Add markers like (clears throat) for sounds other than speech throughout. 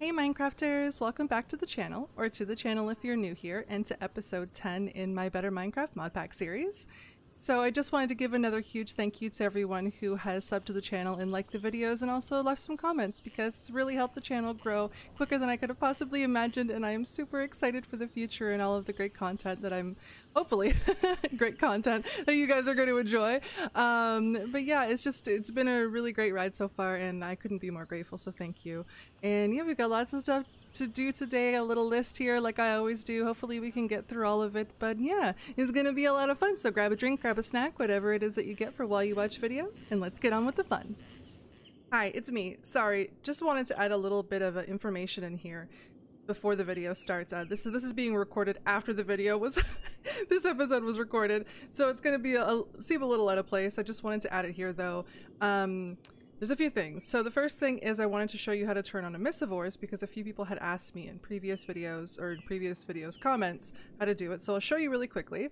Hey Minecrafters, welcome back to the channel, or to the channel if you're new here, and to episode 10 in my Better Minecraft mod pack series. So I just wanted to give another huge thank you to everyone who has subbed to the channel and liked the videos and also left some comments because it's really helped the channel grow quicker than I could have possibly imagined and I am super excited for the future and all of the great content that I'm hopefully. (laughs) Great content that you guys are going to enjoy. Um, but yeah it's just it's been a really great ride so far and i couldn't be more grateful so thank you. And yeah we've got lots of stuff to do today a little list here like i always do. Hopefully we can get through all of it. But yeah it's gonna be a lot of fun. So grab a drink grab a snack whatever it is that you get for while you watch videos and let's get on with the fun. Hi, it's me. Sorry, just wanted to add a little bit of information in here before the video starts. Uh, this, is this is being recorded after the video was, (laughs) this episode was recorded, so it's gonna be a, a, seem a little out of place. I just wanted to add it here though. Um, there's a few things. So the first thing is I wanted to show you how to turn on emissive ores because a few people had asked me in previous videos or in previous videos comments how to do it. So I'll show you really quickly.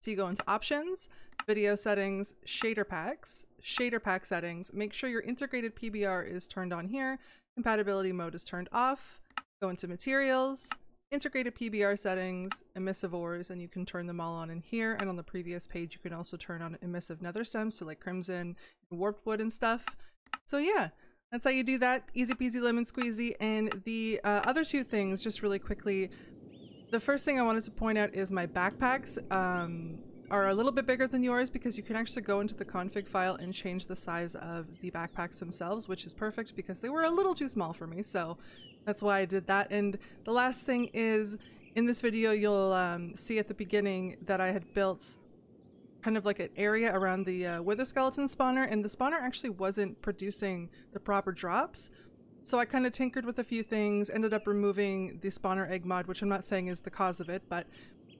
So you go into options, video settings, shader packs, shader pack settings. Make sure your integrated PBR is turned on here. Compatibility mode is turned off. Go into materials, integrated PBR settings, Emissive emissivores, and you can turn them all on in here. And on the previous page, you can also turn on emissive nether stems, so like crimson warped wood and stuff. So yeah, that's how you do that. Easy peasy lemon squeezy. And the uh, other two things, just really quickly, the first thing I wanted to point out is my backpacks. Um, are a little bit bigger than yours because you can actually go into the config file and change the size of the backpacks themselves, which is perfect because they were a little too small for me. So that's why I did that. And the last thing is in this video, you'll um, see at the beginning that I had built kind of like an area around the uh, wither skeleton spawner and the spawner actually wasn't producing the proper drops. So I kind of tinkered with a few things, ended up removing the spawner egg mod, which I'm not saying is the cause of it, but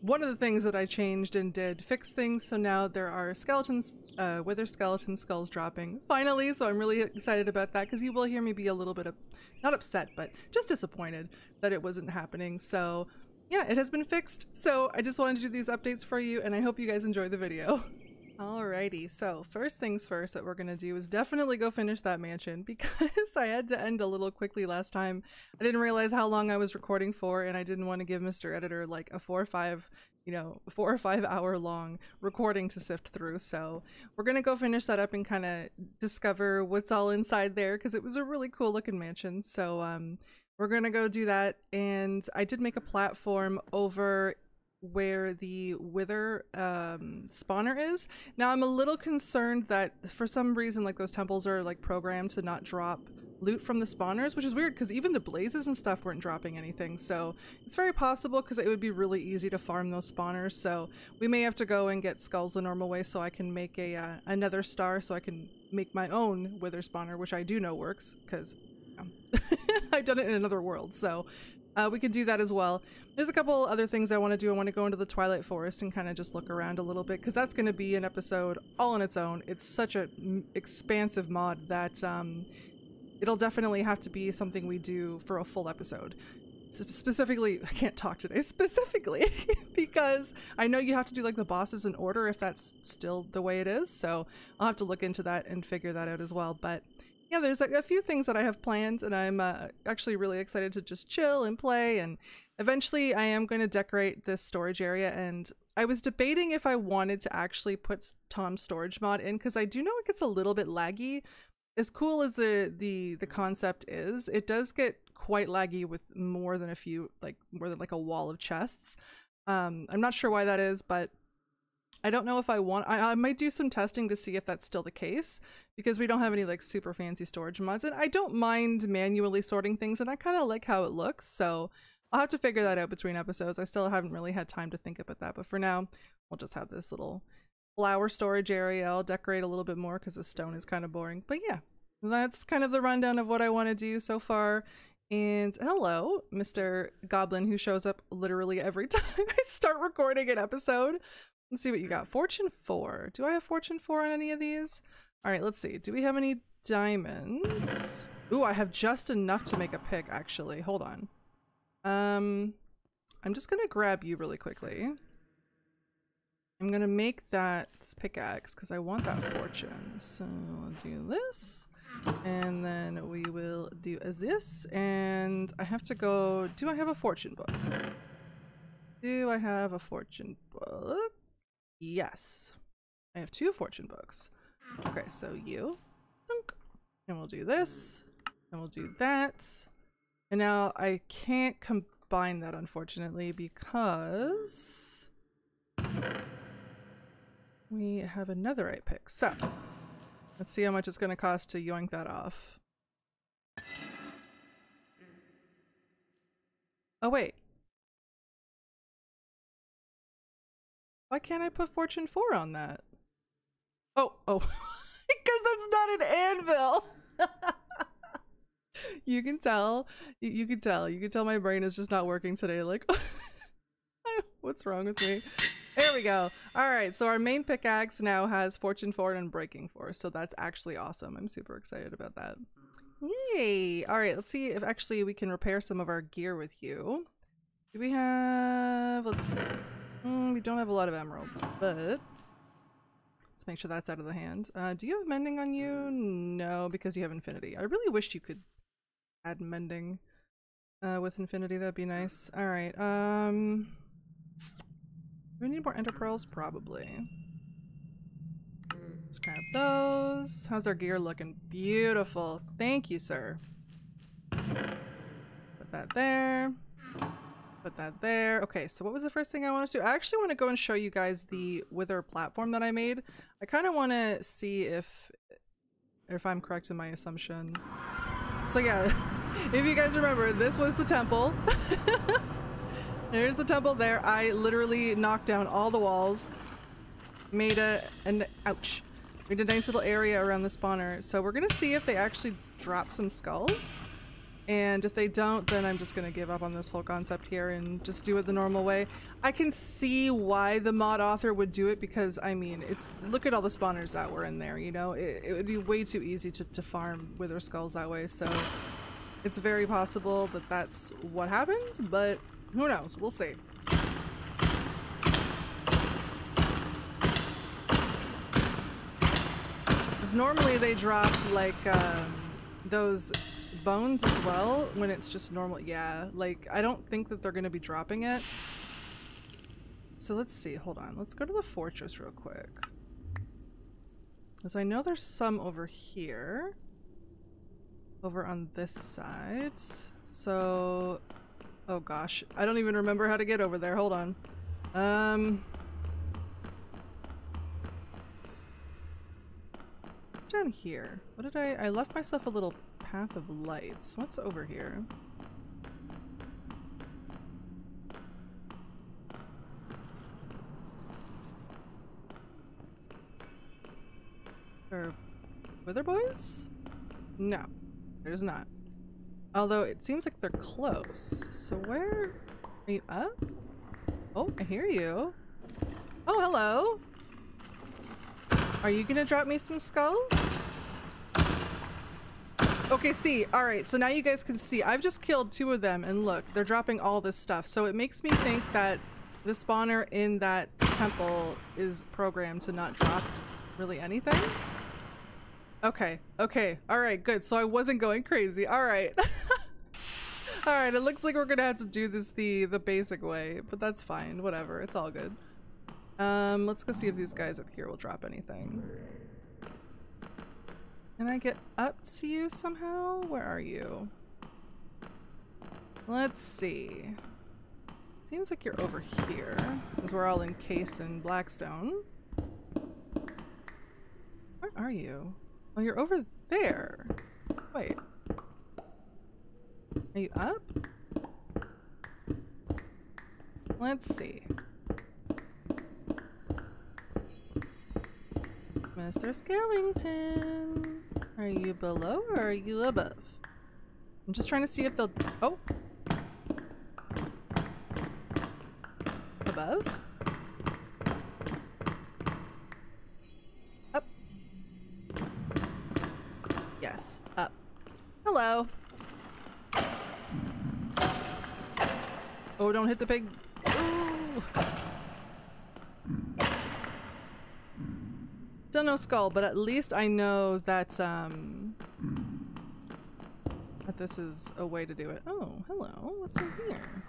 one of the things that I changed and did fix things, so now there are skeletons, uh, wither skeleton skulls dropping, finally, so I'm really excited about that, because you will hear me be a little bit of, not upset, but just disappointed that it wasn't happening, so yeah, it has been fixed, so I just wanted to do these updates for you, and I hope you guys enjoy the video. (laughs) Alrighty, so first things first that we're gonna do is definitely go finish that mansion (laughs) because I had to end a little quickly last time. I didn't realize how long I was recording for and I didn't want to give Mr. Editor like a four or five, you know, (laughs) four or five hour long recording to sift through. So we're gonna go finish that up and kind of discover what's all inside there because it was a really cool looking mansion. So um, we're gonna go do that and I did make a platform over where the wither um, spawner is. Now I'm a little concerned that for some reason like those temples are like programmed to not drop loot from the spawners, which is weird because even the blazes and stuff weren't dropping anything. So it's very possible because it would be really easy to farm those spawners. So we may have to go and get skulls the normal way so I can make a uh, another star so I can make my own wither spawner, which I do know works because um, (laughs) I've done it in another world. So uh, we could do that as well. There's a couple other things I want to do. I want to go into the Twilight Forest and kind of just look around a little bit because that's going to be an episode all on its own. It's such an expansive mod that um, it'll definitely have to be something we do for a full episode. Specifically, (laughs) I can't talk today, (laughs) specifically (laughs) because I know you have to do like the bosses in order if that's still the way it is. So I'll have to look into that and figure that out as well. But yeah, there's a, a, few things that I have planned, and I'm uh, actually really excited to just chill and play. And eventually, I am going to decorate this storage area. And I was debating if I wanted to actually put Tom's storage mod in because I do know it gets a little bit laggy. As cool as the the the concept is, it does get quite laggy with more than a few, like more than like a wall of chests. Um, I'm not sure why that is, but I don't know if I want, I, I might do some testing to see if that's still the case because we don't have any like super fancy storage mods and I don't mind manually sorting things and I kind of like how it looks. So I'll have to figure that out between episodes. I still haven't really had time to think about that, but for now we'll just have this little flower storage area. I'll decorate a little bit more because the stone is kind of boring, but yeah, that's kind of the rundown of what I want to do so far. And hello, Mr. Goblin, who shows up literally every (laughs) time I start recording an episode. Let's see what you got. Fortune 4. Do I have Fortune 4 on any of these? All right, let's see. Do we have any diamonds? Ooh, I have just enough to make a pick, actually. Hold on. Um, I'm just going to grab you really quickly. I'm going to make that pickaxe because I want that fortune. So I'll do this. And then we will do this. And I have to go. Do I have a fortune book? Do I have a fortune book? Yes. I have two fortune books. Okay, so you. And we'll do this. And we'll do that. And now I can't combine that, unfortunately, because we have another right pick. So let's see how much it's going to cost to yoink that off. Oh, wait. Why can't I put Fortune 4 on that? Oh, oh. (laughs) because that's not an anvil. (laughs) you can tell. You can tell. You can tell my brain is just not working today. Like, (laughs) what's wrong with me? There we go. All right, so our main pickaxe now has Fortune 4 and Breaking 4, so that's actually awesome. I'm super excited about that. Yay! All right, let's see if actually we can repair some of our gear with you. Do we have... let's see. Mm, we don't have a lot of emeralds, but... Let's make sure that's out of the hand. Uh, do you have mending on you? No, because you have infinity. I really wish you could add mending uh, with infinity. That'd be nice. All right. Um... We need more ender pearls? Probably. Let's grab those. How's our gear looking? Beautiful. Thank you, sir. Put that there. Put that there. Okay, so what was the first thing I want to do? I actually want to go and show you guys the wither platform that I made. I kind of want to see if if I'm correct in my assumption. So yeah, (laughs) if you guys remember, this was the temple. (laughs) There's the temple there. I literally knocked down all the walls. Made a, an, ouch. Made a nice little area around the spawner. So we're gonna see if they actually drop some skulls. And if they don't, then I'm just gonna give up on this whole concept here and just do it the normal way. I can see why the mod author would do it because, I mean, it's look at all the spawners that were in there, you know? It, it would be way too easy to, to farm wither skulls that way, so it's very possible that that's what happened, but who knows? We'll see. Because normally they drop like um, those bones as well when it's just normal. Yeah, like I don't think that they're going to be dropping it. So let's see. Hold on. Let's go to the fortress real quick. Because I know there's some over here. Over on this side. So Oh gosh, I don't even remember how to get over there. Hold on. Um... What's down here? What did I- I left myself a little path of lights. What's over here? Er, are Wither Boys? No, there's not. Although it seems like they're close. So where are you up? Oh, I hear you. Oh, hello. Are you gonna drop me some skulls? Okay, see. All right, so now you guys can see. I've just killed two of them, and look, they're dropping all this stuff. So it makes me think that the spawner in that temple is programmed to not drop really anything. Okay, okay, all right, good. So I wasn't going crazy. All right. (laughs) all right, it looks like we're gonna have to do this the the basic way, but that's fine. Whatever, it's all good. Um, let's go see if these guys up here will drop anything. Can I get up to you somehow? Where are you? Let's see. Seems like you're over here, since we're all encased in blackstone. Where are you? Oh, you're over there. Wait. Are you up? Let's see. Mr. Skellington, are you below or are you above? I'm just trying to see if they'll- oh! Above? Up. Yes, up. Hello. Oh, don't hit the pig. Ooh. Still no skull, but at least I know that, um... that this is a way to do it. Oh, hello. What's in here?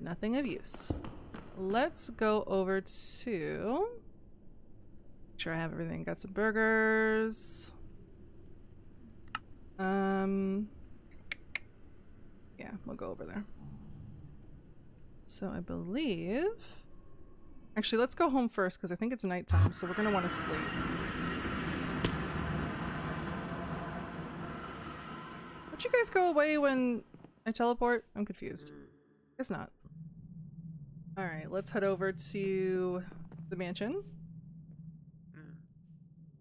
Nothing of use. Let's go over to... Make sure I have everything. Got some burgers. Um... Yeah, we'll go over there. So I believe... Actually, let's go home first because I think it's nighttime, so we're going to want to sleep. Would you guys go away when I teleport? I'm confused. Guess not. Alright, let's head over to the mansion.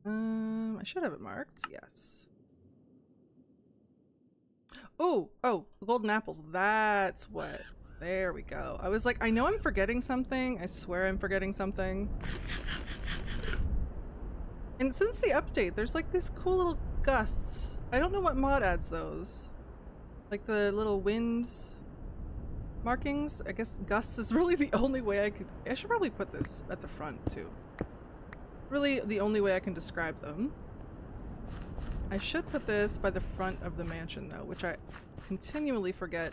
Um, I should have it marked. Yes. Oh, oh, golden apples. That's what. There we go. I was like, I know I'm forgetting something. I swear I'm forgetting something. And since the update, there's like these cool little gusts. I don't know what mod adds those. Like the little winds markings. I guess gusts is (laughs) really the only way I could- I should probably put this at the front too. Really the only way I can describe them. I should put this by the front of the mansion though, which I continually forget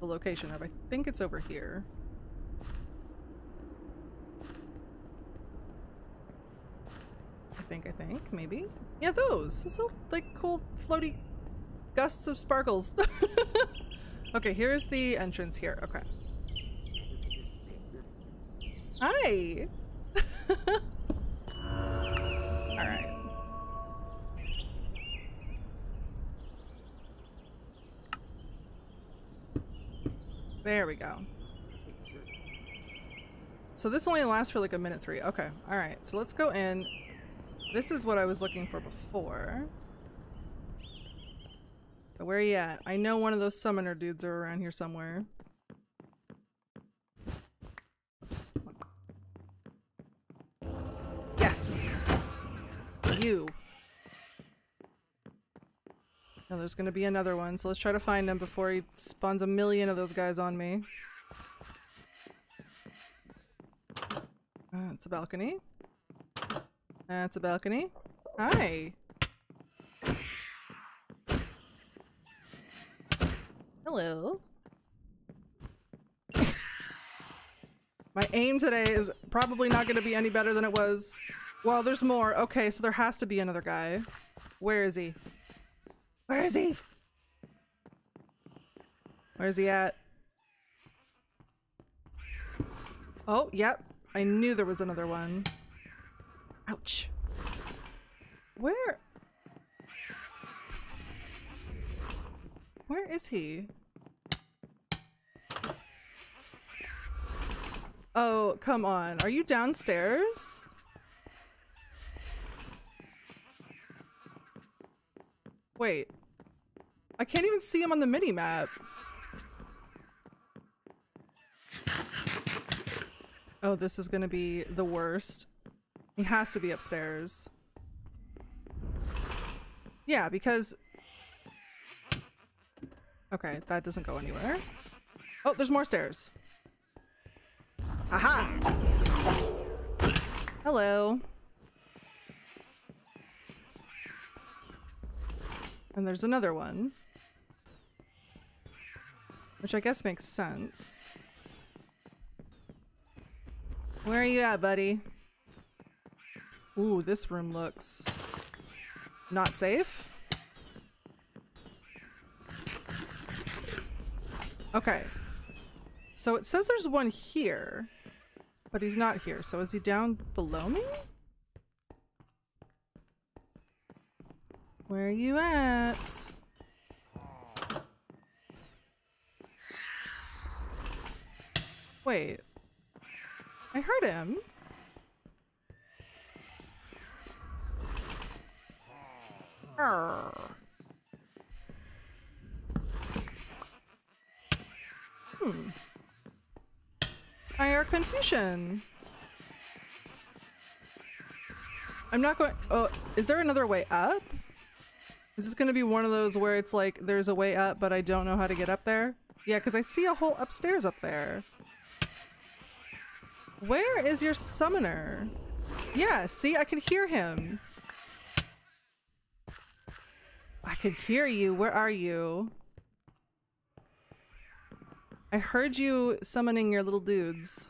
the location of. I think it's over here. I think, I think, maybe. Yeah, those! Those like, cool, floaty gusts of sparkles. (laughs) okay, here's the entrance here. Okay. Hi! (laughs) Alright. There we go. So this only lasts for like a minute three. Okay, alright. So let's go in. This is what I was looking for before. But where are you at? I know one of those summoner dudes are around here somewhere. Oops. Yes! You. Now there's gonna be another one, so let's try to find him before he spawns a million of those guys on me. Uh, it's a balcony. That's a balcony. Hi! Hello. My aim today is probably not going to be any better than it was. Well, there's more. Okay, so there has to be another guy. Where is he? Where is he? Where's he at? Oh, yep. I knew there was another one. Ouch. Where? Where is he? Oh, come on. Are you downstairs? Wait. I can't even see him on the mini map. Oh, this is gonna be the worst. He has to be upstairs. Yeah, because... Okay, that doesn't go anywhere. Oh, there's more stairs. Aha! Hello. And there's another one. Which I guess makes sense. Where are you at, buddy? Ooh, this room looks not safe. Okay. So it says there's one here, but he's not here. So is he down below me? Where are you at? Wait. I heard him. Hmm. Higher confusion. I'm not going- oh, is there another way up? Is this gonna be one of those where it's like, there's a way up, but I don't know how to get up there? Yeah, because I see a whole upstairs up there. Where is your summoner? Yeah, see, I can hear him. I can hear you. Where are you? I heard you summoning your little dudes.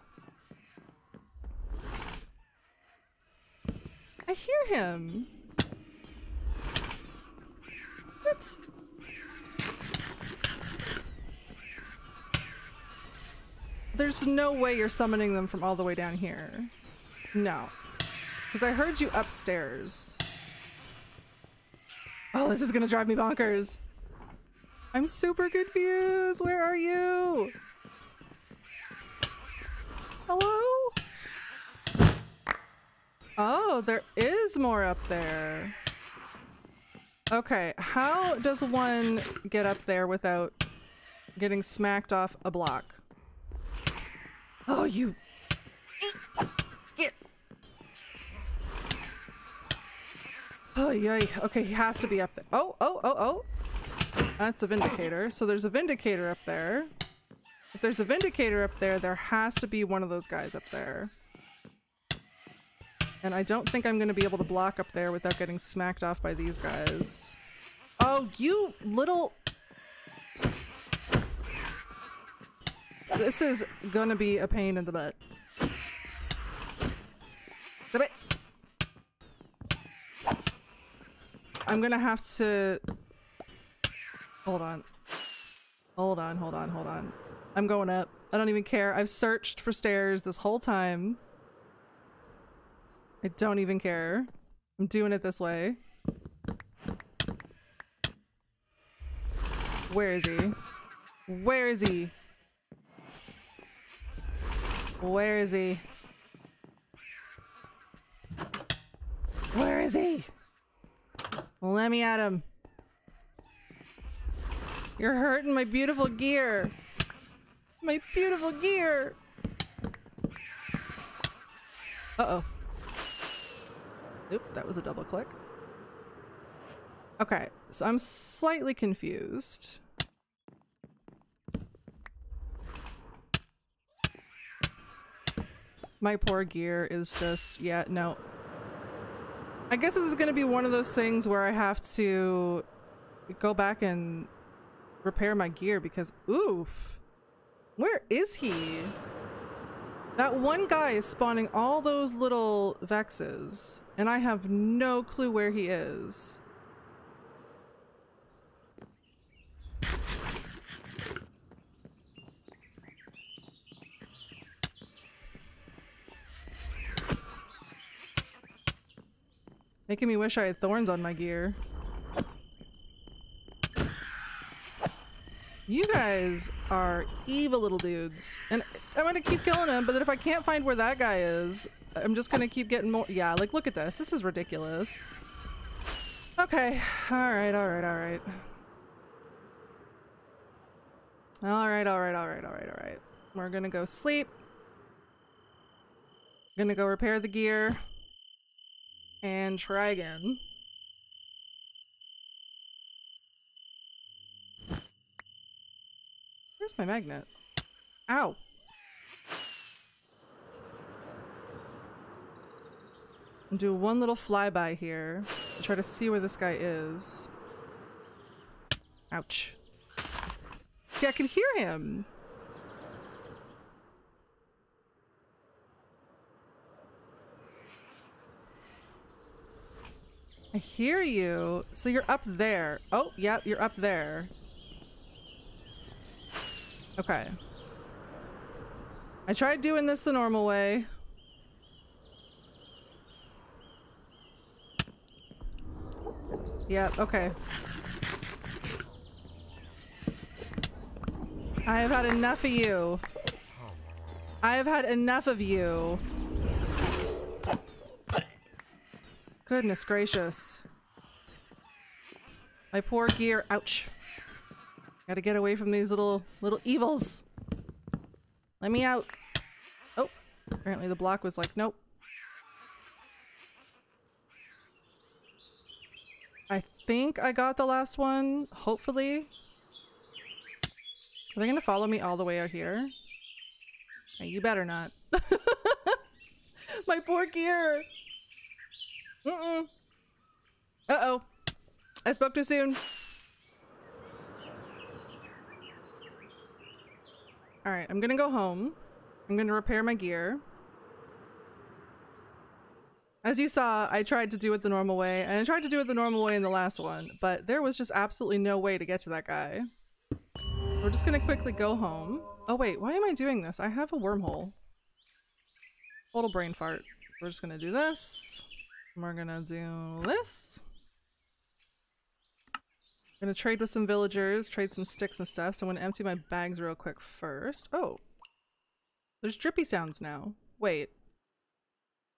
I hear him. What? There's no way you're summoning them from all the way down here. No. Because I heard you upstairs. Oh, this is gonna drive me bonkers. I'm super confused. Where are you? Hello? Oh, there is more up there. Okay, how does one get up there without getting smacked off a block? Oh, you... Get... Oh, yay. Okay, he has to be up there. Oh, oh, oh, oh. That's a Vindicator. So there's a Vindicator up there. If there's a Vindicator up there, there has to be one of those guys up there. And I don't think I'm going to be able to block up there without getting smacked off by these guys. Oh, you little... This is gonna be a pain in the butt. I'm gonna have to... Hold on. Hold on, hold on, hold on. I'm going up. I don't even care. I've searched for stairs this whole time. I don't even care. I'm doing it this way. Where is he? Where is he? Where is he? Where is he? Let me at him. You're hurting my beautiful gear. My beautiful gear. Uh-oh. Oop, that was a double click. Okay, so I'm slightly confused. My poor gear is just, yeah, no. I guess this is gonna be one of those things where I have to go back and repair my gear because, oof. Where is he? That one guy is spawning all those little Vexes, and I have no clue where he is. Making me wish I had thorns on my gear. You guys are evil little dudes. And I'm gonna keep killing them, but then if I can't find where that guy is, I'm just gonna keep getting more- Yeah, like look at this. This is ridiculous. Okay. Alright, alright, alright. Alright, alright, alright, alright, alright. We're gonna go sleep. Gonna go repair the gear and try again. Where's my magnet? Ow! Do one little flyby here. Try to see where this guy is. Ouch. See, I can hear him! I hear you. So you're up there. Oh, yep, you're up there. Okay. I tried doing this the normal way. Yep, okay. I have had enough of you. I have had enough of you. Goodness gracious. My poor gear. Ouch. Gotta get away from these little, little evils. Let me out. Oh, apparently the block was like, nope. I think I got the last one, hopefully. Are they gonna follow me all the way out here? you better not. (laughs) My poor gear! Mm-mm. Uh-oh. I spoke too soon. Alright, I'm gonna go home. I'm gonna repair my gear. As you saw, I tried to do it the normal way, and I tried to do it the normal way in the last one, but there was just absolutely no way to get to that guy. We're just gonna quickly go home. Oh wait, why am I doing this? I have a wormhole. Total brain fart. We're just gonna do this. We're gonna do this. I'm Gonna trade with some villagers, trade some sticks and stuff. So I'm gonna empty my bags real quick first. Oh, there's drippy sounds now. Wait.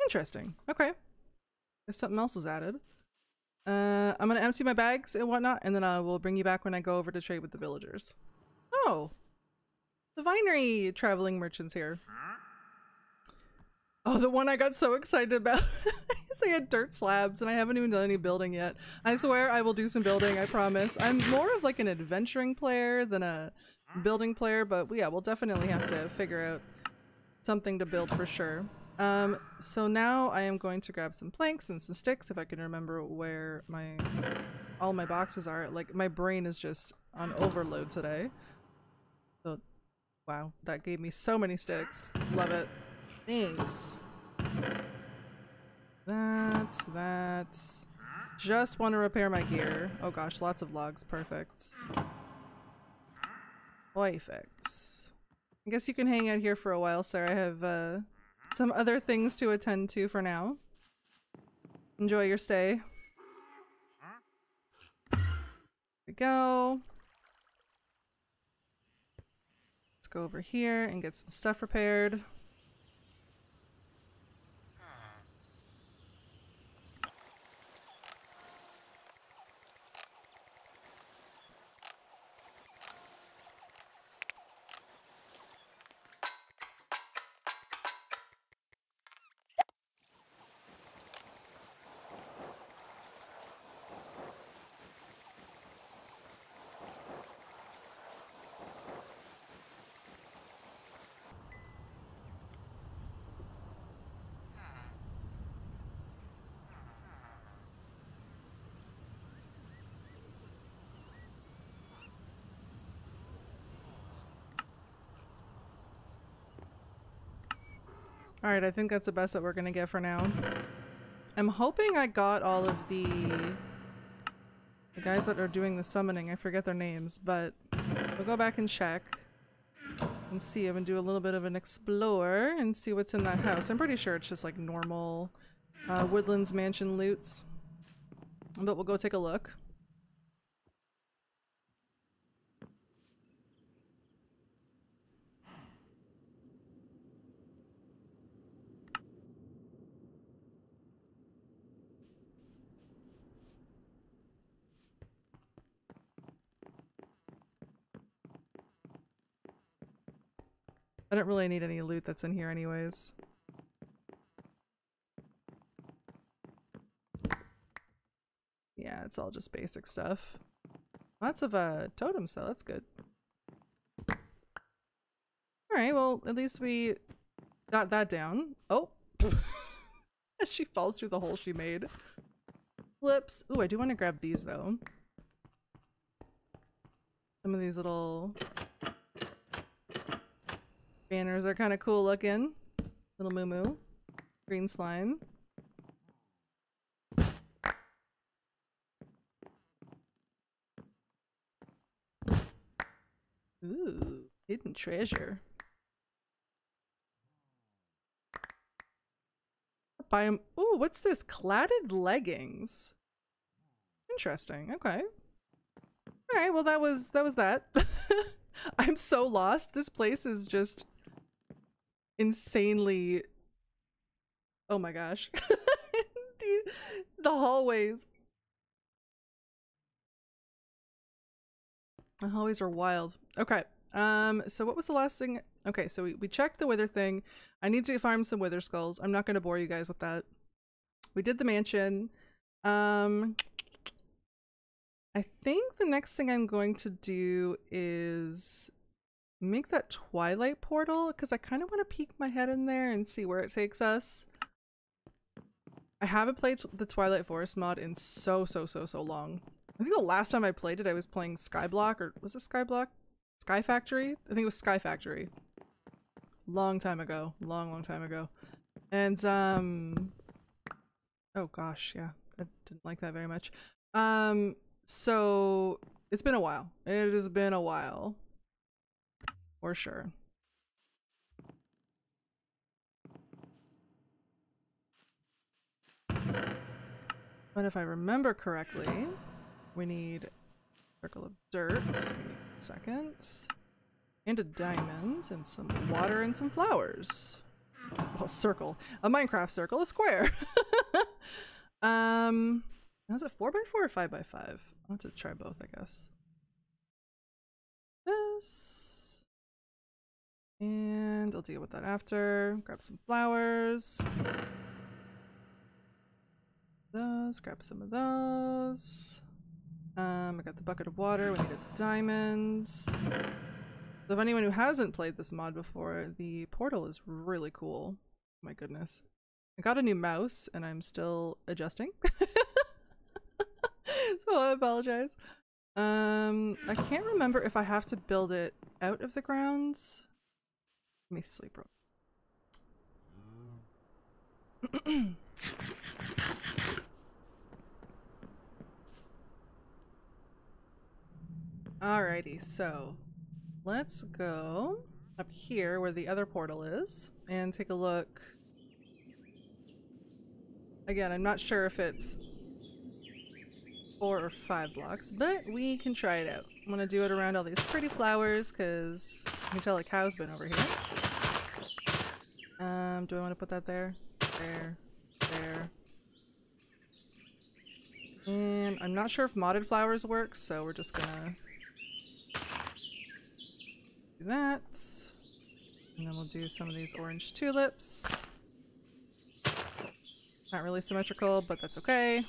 Interesting. Okay. Guess something else was added. Uh, I'm gonna empty my bags and whatnot, and then I will bring you back when I go over to trade with the villagers. Oh, the Vinery traveling merchants here. Oh, the one I got so excited about (laughs) is (laughs) they had dirt slabs and I haven't even done any building yet. I swear I will do some building, I promise. I'm more of like an adventuring player than a building player, but yeah, we'll definitely have to figure out something to build for sure. Um, so now I am going to grab some planks and some sticks if I can remember where my all my boxes are. Like my brain is just on overload today. So wow, that gave me so many sticks. Love it. Thanks. That, that. Just want to repair my gear. Oh gosh, lots of logs. Perfect. Perfect. I guess you can hang out here for a while, sir. I have uh, some other things to attend to for now. Enjoy your stay. Here we go. Let's go over here and get some stuff repaired. Alright, I think that's the best that we're gonna get for now. I'm hoping I got all of the, the guys that are doing the summoning. I forget their names, but we'll go back and check and see. I'm gonna do a little bit of an explore and see what's in that house. I'm pretty sure it's just like normal uh, Woodlands Mansion loots, but we'll go take a look. Don't really need any loot that's in here anyways. Yeah, it's all just basic stuff. Lots of uh, totems though, that's good. Alright, well, at least we got that down. Oh! (laughs) she falls through the hole she made. Flips. Ooh, I do want to grab these though. Some of these little Banners are kind of cool looking. Little moo moo. Green slime. Ooh, hidden treasure. Buy them. Ooh, what's this? Cladded leggings. Interesting. Okay. All right. Well, that was that was that. (laughs) I'm so lost. This place is just insanely oh my gosh. (laughs) The, the hallways. The hallways are wild. Okay um so what was the last thing? Okay so we, we checked the wither thing. I need to farm some wither skulls. I'm not going to bore you guys with that. We did the mansion. Um i think the next thing i'm going to do is make that twilight portal because I kind of want to peek my head in there and see where it takes us. I haven't played the Twilight Forest mod in so, so, so, so long. I think the last time I played it, I was playing Skyblock, or was it Skyblock? Sky Factory? I think it was Sky Factory. Long time ago. Long, long time ago. And, um... Oh gosh, yeah. I didn't like that very much. Um, so... It's been a while. It has been a while. For sure. But if I remember correctly, we need a circle of dirt. Seconds. And a diamond, and some water, and some flowers. Well, circle. A Minecraft circle, a square. (laughs) um, is it 4x4 or 5x5? I'll have to try both, I guess. This. And I'll deal with that after. Grab some flowers. Those, grab some of those. Um, I got the bucket of water, we need a diamond. So if anyone who hasn't played this mod before, the portal is really cool. My goodness. I got a new mouse and I'm still adjusting. (laughs) so I apologize. Um, I can't remember if I have to build it out of the ground. Let me sleep real. (clears throat) Alrighty, so let's go up here where the other portal is and take a look. Again, I'm not sure if it's four or five blocks, but we can try it out. I'm gonna do it around all these pretty flowers because you can tell a cow's been over here. Um, do I want to put that there? There. There. And I'm not sure if modded flowers work, so we're just gonna do that. And then we'll do some of these orange tulips. Not really symmetrical, but that's okay.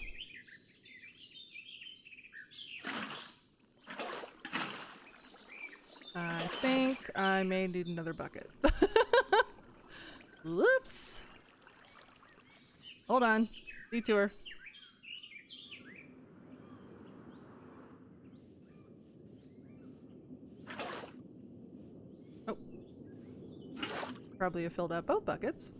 I think I may need another bucket. (laughs) Whoops! Hold on. Detour. Oh. Probably have filled out both buckets.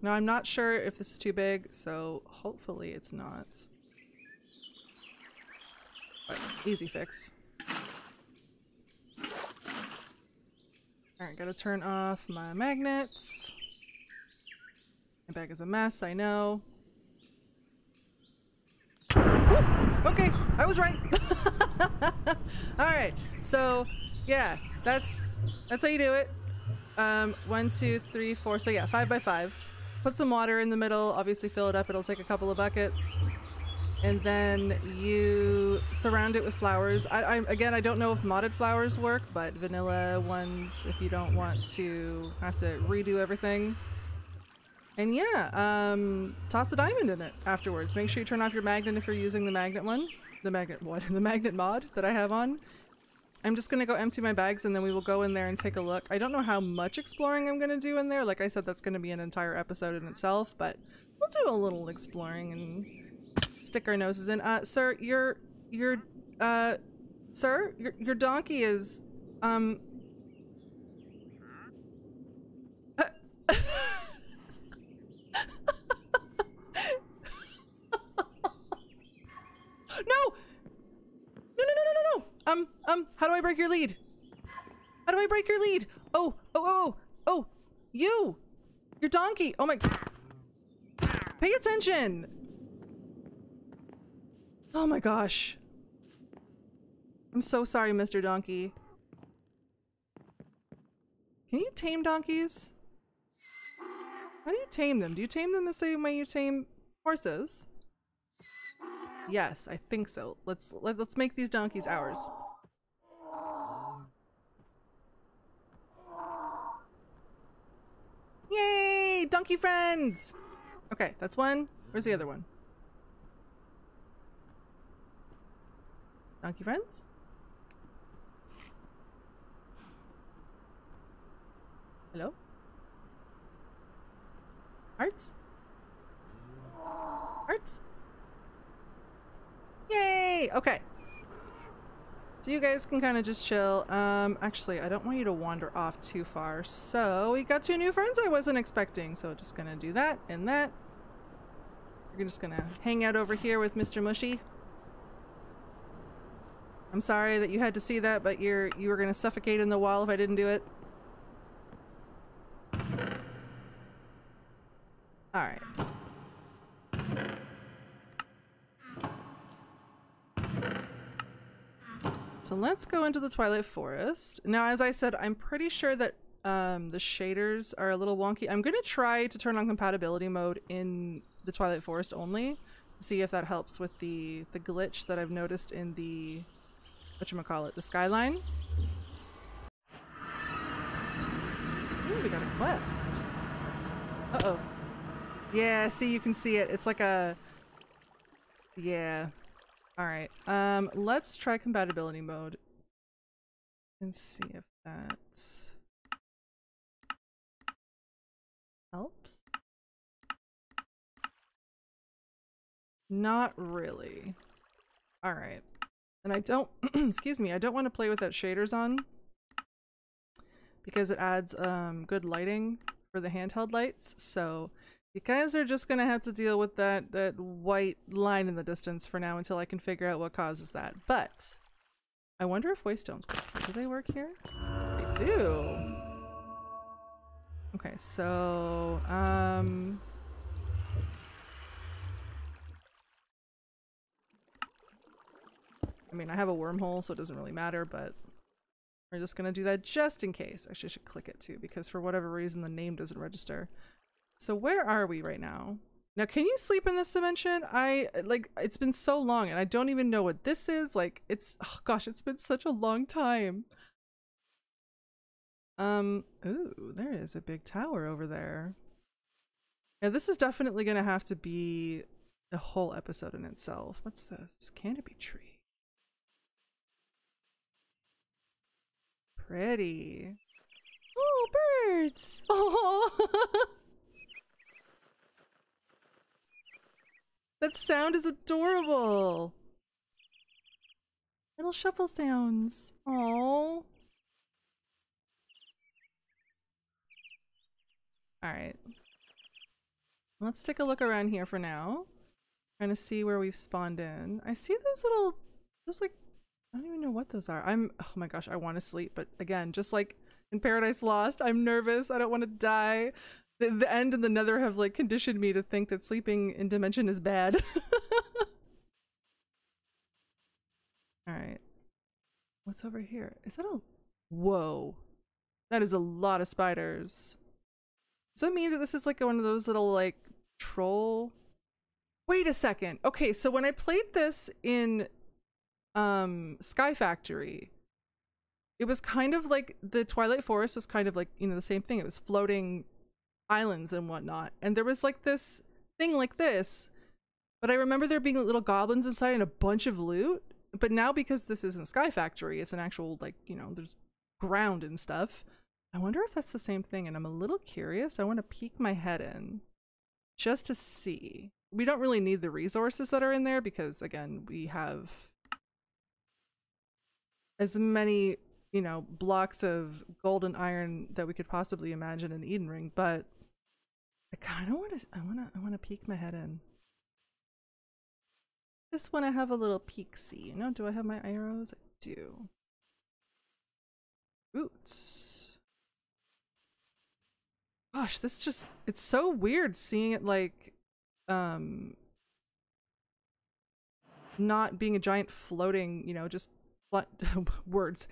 Now I'm not sure if this is too big, so hopefully it's not. But easy fix. Alright, gotta turn off my magnets. My bag is a mess, I know. Okay, I was right. (laughs) Alright, so yeah, that's that's how you do it. Um, one, two, three, four. So yeah, five by five. Put some water in the middle. Obviously, fill it up. It'll take a couple of buckets, and then you surround it with flowers. I, I again, I don't know if modded flowers work, but vanilla ones if you don't want to have to redo everything. And yeah, um, toss a diamond in it afterwards. Make sure you turn off your magnet if you're using the magnet one. The magnet (laughs) what? The magnet mod that I have on. I'm just gonna go empty my bags and then we will go in there and take a look. I don't know how much exploring I'm gonna do in there. Like I said, that's gonna be an entire episode in itself, but we'll do a little exploring and stick our noses in. Uh, sir, your, your, uh, sir, your, your donkey is, um... (laughs) no! No, no, no, no, no, no! Um, um, how do I break your lead? How do I break your lead? Oh, oh, oh, oh, you! Your donkey! Oh my... Pay attention! Oh my gosh. I'm so sorry, Mr. Donkey. Can you tame donkeys? How do you tame them? Do you tame them the same way you tame horses? Yes, I think so. Let's let, let's make these donkeys ours. Yay! Donkey friends! Okay, that's one. Where's the other one? Donkey friends? Hello? Hearts? Hearts? Yay! Okay. So you guys can kind of just chill. Um, actually, I don't want you to wander off too far. So we got two new friends I wasn't expecting. So just gonna do that and that. We're just gonna hang out over here with Mr. Mushy. I'm sorry that you had to see that, but you're you were gonna suffocate in the wall if I didn't do it. Alright. So let's go into the Twilight Forest. Now, as I said, I'm pretty sure that um, the shaders are a little wonky. I'm going to try to turn on compatibility mode in the Twilight Forest only to see if that helps with the, the glitch that I've noticed in the, whatchamacallit, the skyline. Ooh, we got a quest. Uh-oh. Yeah, see, you can see it. It's like a... Yeah. Alright. Um, let's try compatibility mode. And see if that helps. Not really. Alright. And I don't, (clears throat) excuse me, I don't want to play without shaders on because it adds um, good lighting for the handheld lights. So you guys are just gonna have to deal with that that white line in the distance for now until I can figure out what causes that. But I wonder if waystones work. Do they work here? They do. Okay, so um I mean, I have a wormhole, so it doesn't really matter, but we're just gonna do that just in case. Actually, I should click it too, because for whatever reason, the name doesn't register. So where are we right now? Now, can you sleep in this dimension? I, like, it's been so long and I don't even know what this is. Like, it's, oh gosh, it's been such a long time. Um, ooh, there is a big tower over there. Yeah, this is definitely gonna have to be a whole episode in itself. What's this? Canopy tree. Pretty. Oh, birds! Oh! (laughs) That sound is adorable. Little shuffle sounds. Oh. Alright. Let's take a look around here for now. Trying to see where we've spawned in. I see those little, those like, I don't even know what those are. I'm, oh my gosh, I want to sleep. But again, just like in Paradise Lost, I'm nervous. I don't want to die the, the end and the nether have like conditioned me to think that sleeping in dimension is bad. (laughs) Alright. What's over here? Is that a... Whoa. That is a lot of spiders. Does that mean that this is like one of those little like troll... Wait a second. Okay, so when I played this in um Sky Factory, it was kind of like the Twilight Forest was kind of like, you know, the same thing. It was floating islands and whatnot. And there was like this thing like this, but I remember there being little goblins inside and a bunch of loot. But now because this isn't Sky Factory, it's an actual like, you know, there's ground and stuff. I wonder if that's the same thing and I'm a little curious. I want to peek my head in just to see. We don't really need the resources that are in there because again, we have as many you know, blocks of gold and iron that we could possibly imagine in Eden Ring, but I kind of want to, I want to, I want to peek my head in. Just want to have a little peek see, you know, do I have my arrows? I do. Boots. Gosh, this just, it's so weird seeing it like, um, not being a giant floating, you know, just (laughs) words.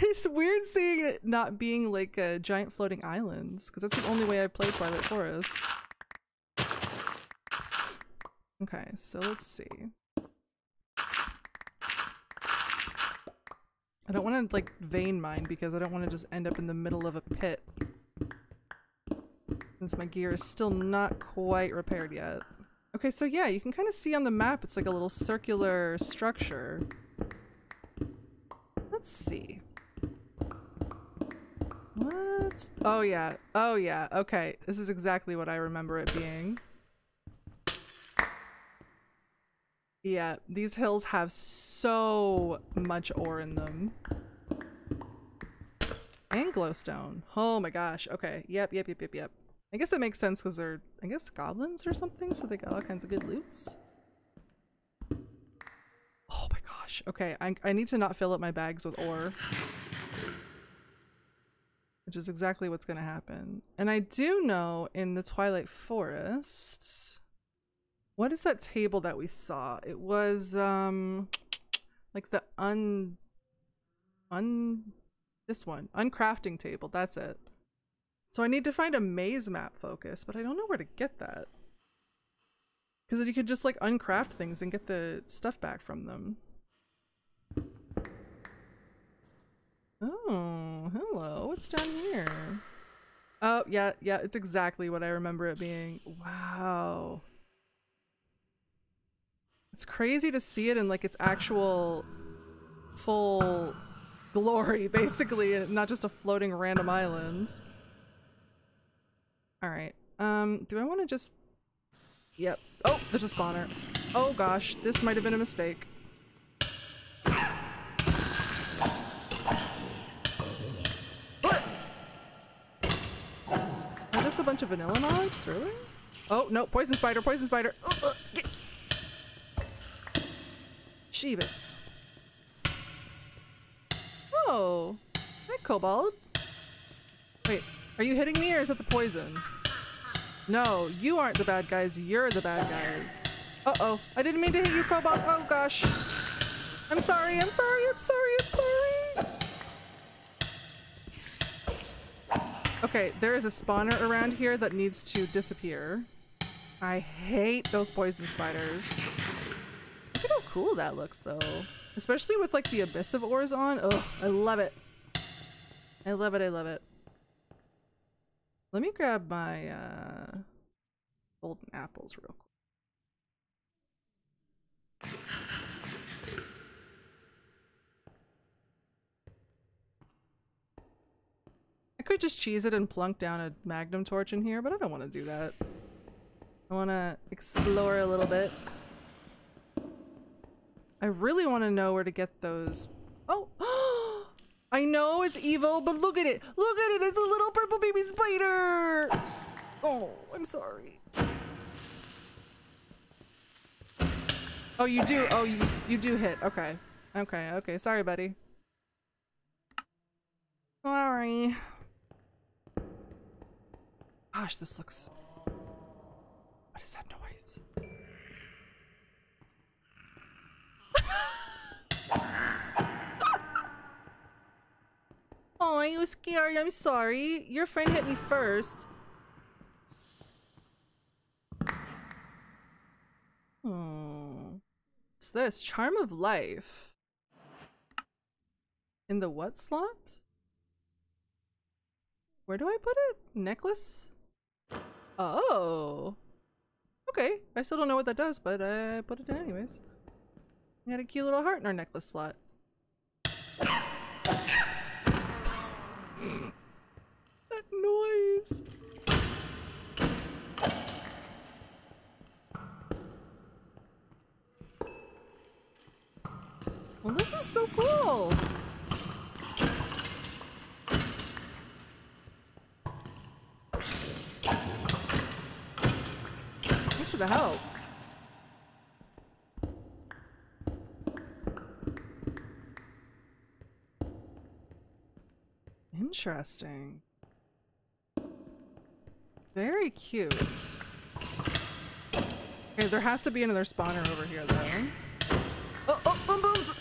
it's weird seeing it not being like uh, giant floating islands because that's the only way I play Twilight Forest. Okay, so let's see. I don't want to like vein mine because I don't want to just end up in the middle of a pit. Since my gear is still not quite repaired yet. Okay, so yeah, you can kind of see on the map it's like a little circular structure. Let's see. What? Oh yeah. Oh yeah. Okay. This is exactly what I remember it being. Yeah, these hills have so much ore in them. And glowstone. Oh my gosh. Okay. Yep, yep, yep, yep, yep. I guess it makes sense because they're, I guess, goblins or something, so they got all kinds of good loots. Okay, I, I need to not fill up my bags with ore. Which is exactly what's going to happen. And I do know in the Twilight Forest... What is that table that we saw? It was, um... Like the un... Un... This one. Uncrafting table. That's it. So I need to find a maze map focus, but I don't know where to get that. Because you could just like uncraft things and get the stuff back from them. Oh, hello. What's down here? Oh, yeah, yeah, it's exactly what I remember it being. Wow. It's crazy to see it in like its actual full glory, (laughs) basically, not just a floating random island. Alright. Um, do I want to just... Yep. Oh, there's a spawner. Oh gosh, this might have been a mistake. Are just a bunch of vanilla mods? Really? Oh, no, poison spider, poison spider. Oh, uh, get... Sheebus. Oh, hi, Kobold. Wait, are you hitting me or is it the poison? No, you aren't the bad guys. You're the bad guys. Uh-oh. I didn't mean to hit you, Kobold. Oh, gosh. I'm sorry. I'm sorry. I'm sorry. I'm sorry. Okay, there is a spawner around here that needs to disappear. I hate those poison spiders. Look at how cool that looks, though. Especially with, like, the emissive ores on. Oh, I love it. I love it. I love it. Let me grab my uh, golden apples real quick. Could just cheese it and plunk down a magnum torch in here, but I don't want to do that. I want to explore a little bit. I really want to know where to get those. Oh! (gasps) I know it's evil, but look at it. Look at it. It's a little purple baby spider. Oh, I'm sorry. Oh, you do. Oh, you, you do hit. Okay. Okay. Okay. Sorry, buddy. Sorry. Gosh, this looks... What is that noise? (laughs) Oh, I was scared. I'm sorry. Your friend hit me first. Oh. What's this? Charm of Life. In the what slot? Where do I put it? Necklace? Oh. Okay. I still don't know what that does, but I put it in anyways. We got a cute little heart in our necklace slot. that noise. Well, this is so cool. The help. Interesting. Very cute. Okay, there has to be another spawner over here, though. Oh, oh, boom, booms!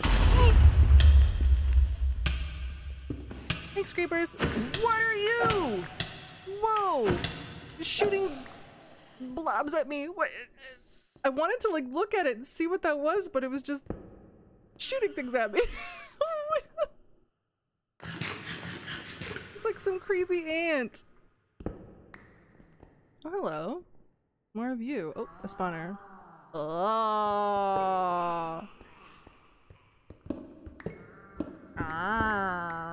Thanks, creepers. What are you? Whoa! Shooting blobs at me. What? I wanted to like look at it and see what that was, but it was just shooting things at me. (laughs) it's like some creepy ant. Oh, hello. More of you. Oh, a spawner. Oh. Ah.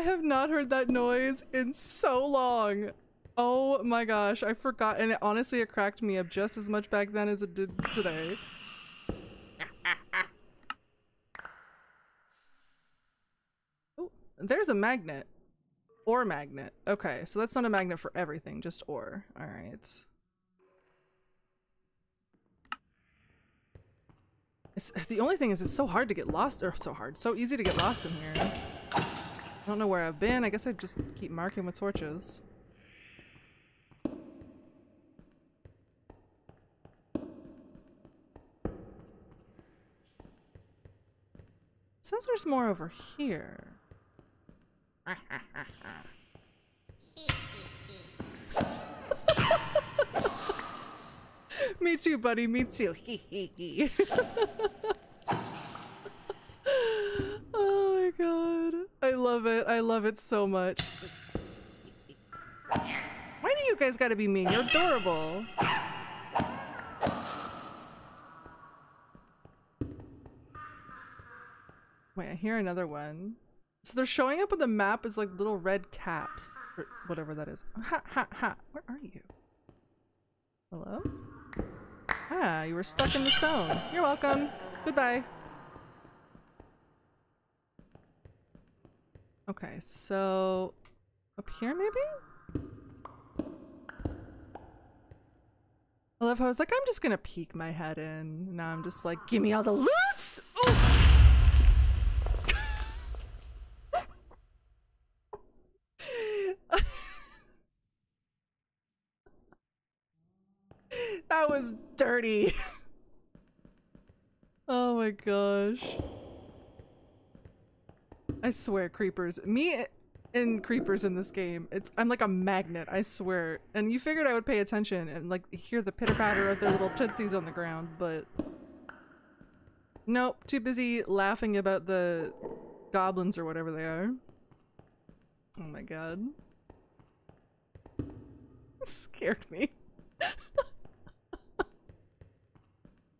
Have not heard that noise in so long. Oh my gosh, I forgot. And it, honestly, it cracked me up just as much back then as it did today. (laughs) oh, there's a magnet. Or magnet. Okay, so that's not a magnet for everything, just ore. Alright. It's, the only thing is it's so hard to get lost, or so hard, so easy to get lost in here. I don't know where I've been. I guess I just keep marking with torches. Says there's more over here. (laughs) Me too, buddy. Me too. (laughs) oh my god. I love it. I love it so much. Why do you guys gotta be mean? You're adorable. Wait, I hear another one. So they're showing up on the map as like little red caps. Or whatever that is. Ha ha ha. Where are you? Hello? Ah, you were stuck in the stone. You're welcome. Goodbye. Okay, so up here maybe? I love how I was like, I'm just gonna peek my head in. Now I'm just like, give me all the loots! (laughs) That was dirty. (laughs) oh my gosh. I swear, creepers. Me and creepers in this game, it's I'm like a magnet, I swear. And you figured I would pay attention and like hear the pitter patter of their little tootsies on the ground, but nope, too busy laughing about the goblins or whatever they are. Oh my god. It (laughs) scared me. (laughs)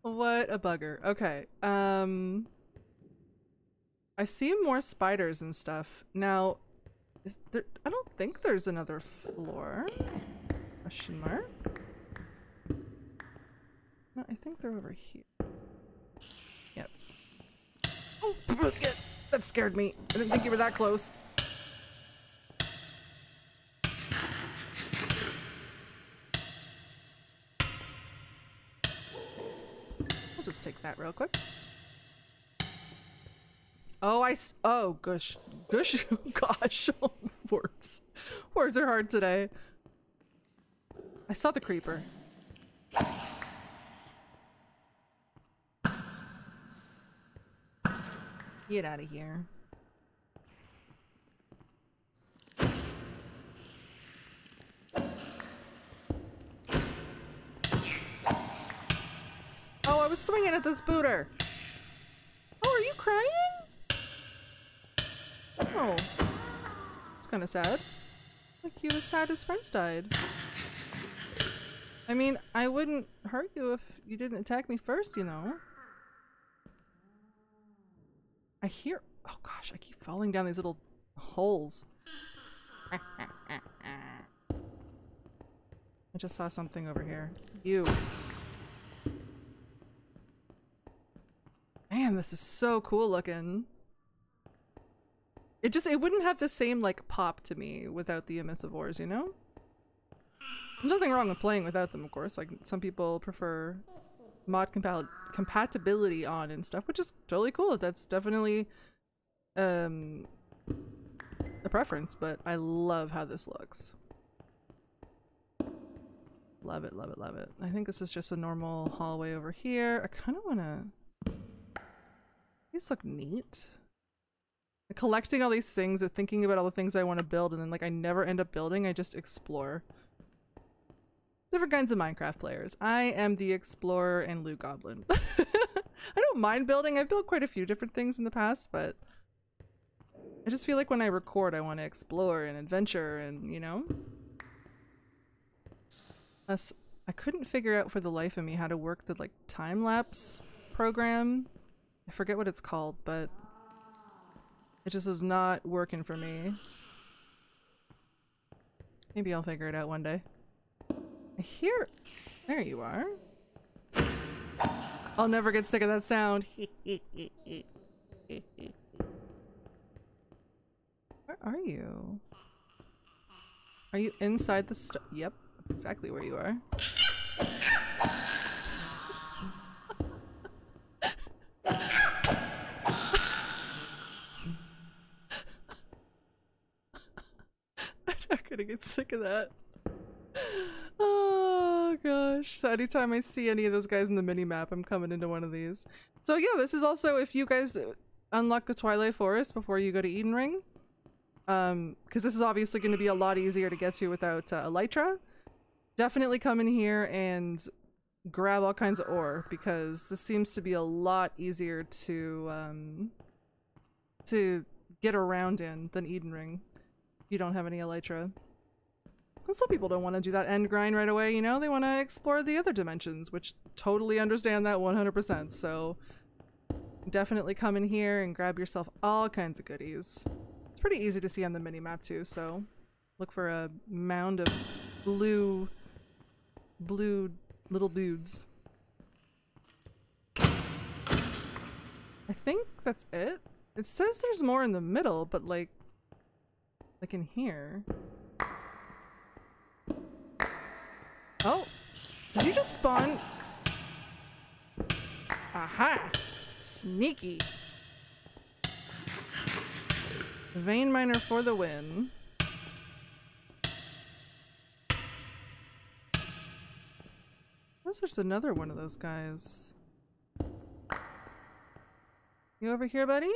what a bugger. Okay. Um I see more spiders and stuff. Now, there, I don't think there's another floor. Question mark? No, I think they're over here. Yep. Oh, that scared me. I didn't think you were that close. I'll just take that real quick. Oh, I. oh, gosh. Gosh. (laughs) Gosh. (laughs) Oh, words. Words are hard today. I saw the creeper. Get out of here. Oh, I was swinging at this booter. Oh, are you crying? Oh. It's kind of sad. Like he was sad his friends died. I mean, I wouldn't hurt you if you didn't attack me first, you know? I hear- oh gosh, I keep falling down these little holes. (laughs) I just saw something over here. You. Man, this is so cool looking. It just, it wouldn't have the same, like, pop to me without the emissive ores, you know? There's nothing wrong with playing without them, of course. Like, some people prefer mod compa compatibility on and stuff, which is totally cool. That's definitely um, a preference, but I love how this looks. Love it, love it, love it. I think this is just a normal hallway over here. I kind of want to... These look neat collecting all these things and thinking about all the things I want to build and then like I never end up building, I just explore. Different kinds of Minecraft players. I am the explorer and Loot Goblin. (laughs) I don't mind building. I've built quite a few different things in the past, but I just feel like when I record I want to explore and adventure and, you know? That's, I couldn't figure out for the life of me how to work the like time-lapse program. I forget what it's called, but It just is not working for me. Maybe I'll figure it out one day. Here. There you are. I'll never get sick of that sound. Where are you? Are you inside the Yep, exactly where you are. I'm not gonna get sick of that. (sighs) Oh gosh. So anytime I see any of those guys in the mini map, I'm coming into one of these. So yeah, this is also if you guys unlock the Twilight Forest before you go to Eden Ring. Um, because this is obviously going to be a lot easier to get to without uh, Elytra. Definitely come in here and grab all kinds of ore because this seems to be a lot easier to um, to get around in than Eden Ring. If you don't have any Elytra. And some people don't want to do that end grind right away, you know? They want to explore the other dimensions, which totally understand that 100%. So definitely come in here and grab yourself all kinds of goodies. It's pretty easy to see on the mini map too, so look for a mound of blue, blue little dudes. I think that's it. It says there's more in the middle, but like, like in here. Oh, did you just spawn? Aha! Sneaky. Vein miner for the win. Unless there's another one of those guys. You over here, buddy?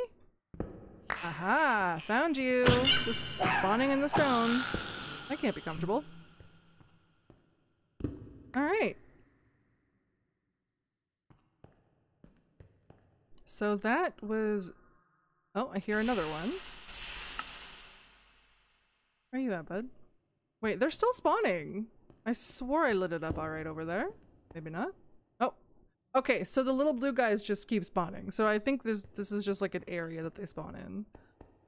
Aha! Found you! Just spawning in the stone. I can't be comfortable. Alright. So that was... Oh, I hear another one. Where are you at, bud? Wait, they're still spawning! I swore I lit it up alright over there. Maybe not? Oh. Okay, so the little blue guys just keep spawning. So I think this this is just like an area that they spawn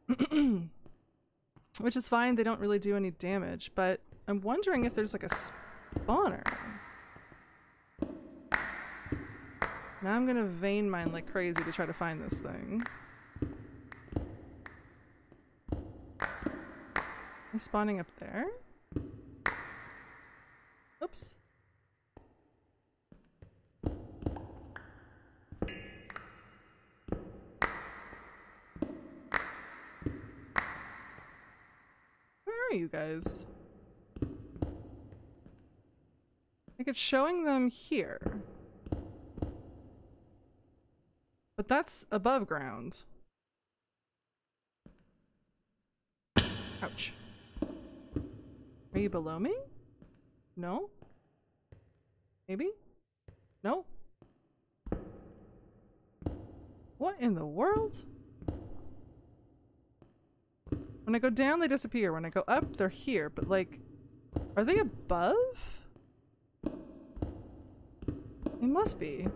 in. (clears throat) Which is fine, they don't really do any damage, but I'm wondering if there's like a spawner. Now I'm gonna vein mine like crazy to try to find this thing. I'm spawning up there? Oops. Where are you guys? Like it's showing them here. But that's above ground. Ouch. Are you below me? No? Maybe? No? What in the world? When I go down, they disappear. When I go up, they're here. But, like, are they above? They must be.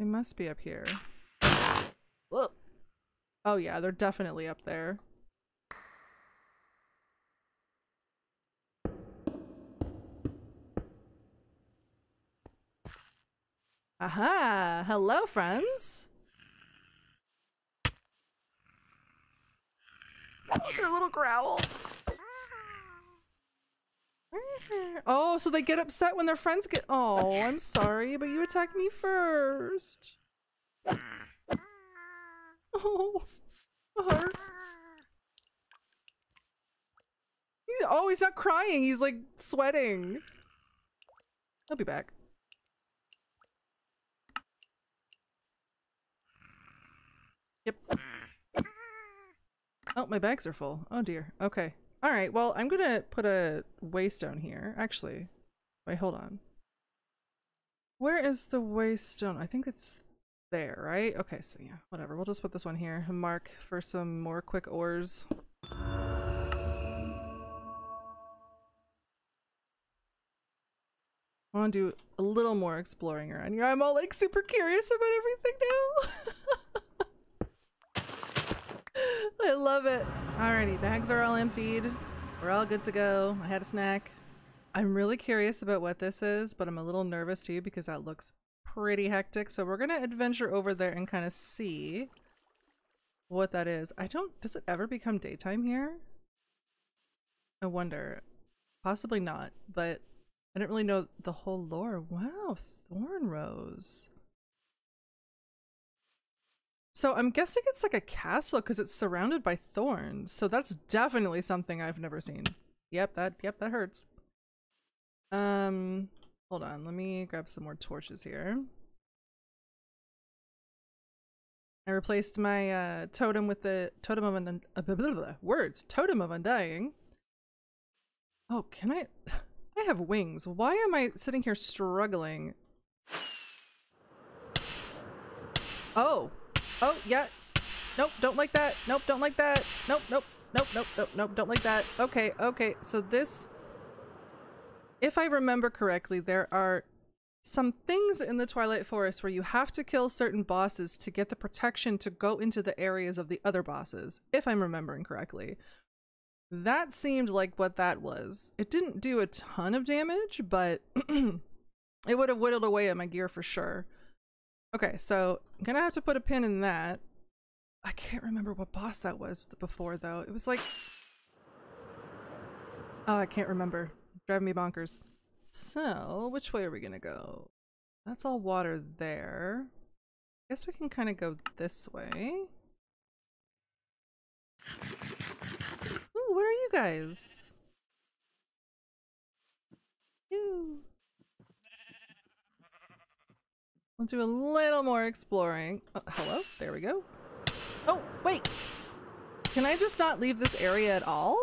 They must be up here. Whoa. Oh yeah, they're definitely up there. Aha! Hello, friends! (laughs) Their little growl. (laughs) Oh, so they get upset when their friends get- Oh, I'm sorry, but you attacked me first. (laughs) Oh, heart. He's, oh, he's not crying. He's like sweating. He'll be back. Yep. Oh, my bags are full. Oh dear. Okay. All right. Well, I'm going to put a waystone here. Actually, wait, hold on. Where is the waystone? I think it's there, right? Okay, so yeah, whatever. We'll just put this one here. Mark for some more quick ores. I want to do a little more exploring around here. I'm all like super curious about everything now. (laughs) (laughs) I love it. Alrighty, bags are all emptied. We're all good to go. I had a snack. I'm really curious about what this is, but I'm a little nervous too because that looks pretty hectic. So we're gonna adventure over there and kind of see what that is. I don't, does it ever become daytime here? I wonder. Possibly not, but I didn't really know the whole lore. Wow, thorn rose. So I'm guessing it's like a castle because it's surrounded by thorns. So that's definitely something I've never seen. Yep, that yep, that hurts. Um, hold on, let me grab some more torches here. I replaced my uh, totem with the totem of uh, blah, blah, blah, words totem of undying. Oh, can I? (sighs) I have wings. Why am I sitting here struggling? Oh. Oh, yeah. Nope, don't like that. Nope, don't like that. Nope, nope, nope, nope, nope, nope, don't like that. Okay, okay, so this... If I remember correctly, there are some things in the Twilight Forest where you have to kill certain bosses to get the protection to go into the areas of the other bosses, if I'm remembering correctly. That seemed like what that was. It didn't do a ton of damage, but (clears throat) it would have whittled away at my gear for sure. Okay, so I'm gonna have to put a pin in that. I can't remember what boss that was before though. It was like... Oh, I can't remember. It's driving me bonkers. So, which way are we gonna go? That's all water there. I guess we can kind of go this way. Ooh, where are you guys? You. We'll do a little more exploring. Oh, hello? There we go. Oh, wait! Can I just not leave this area at all?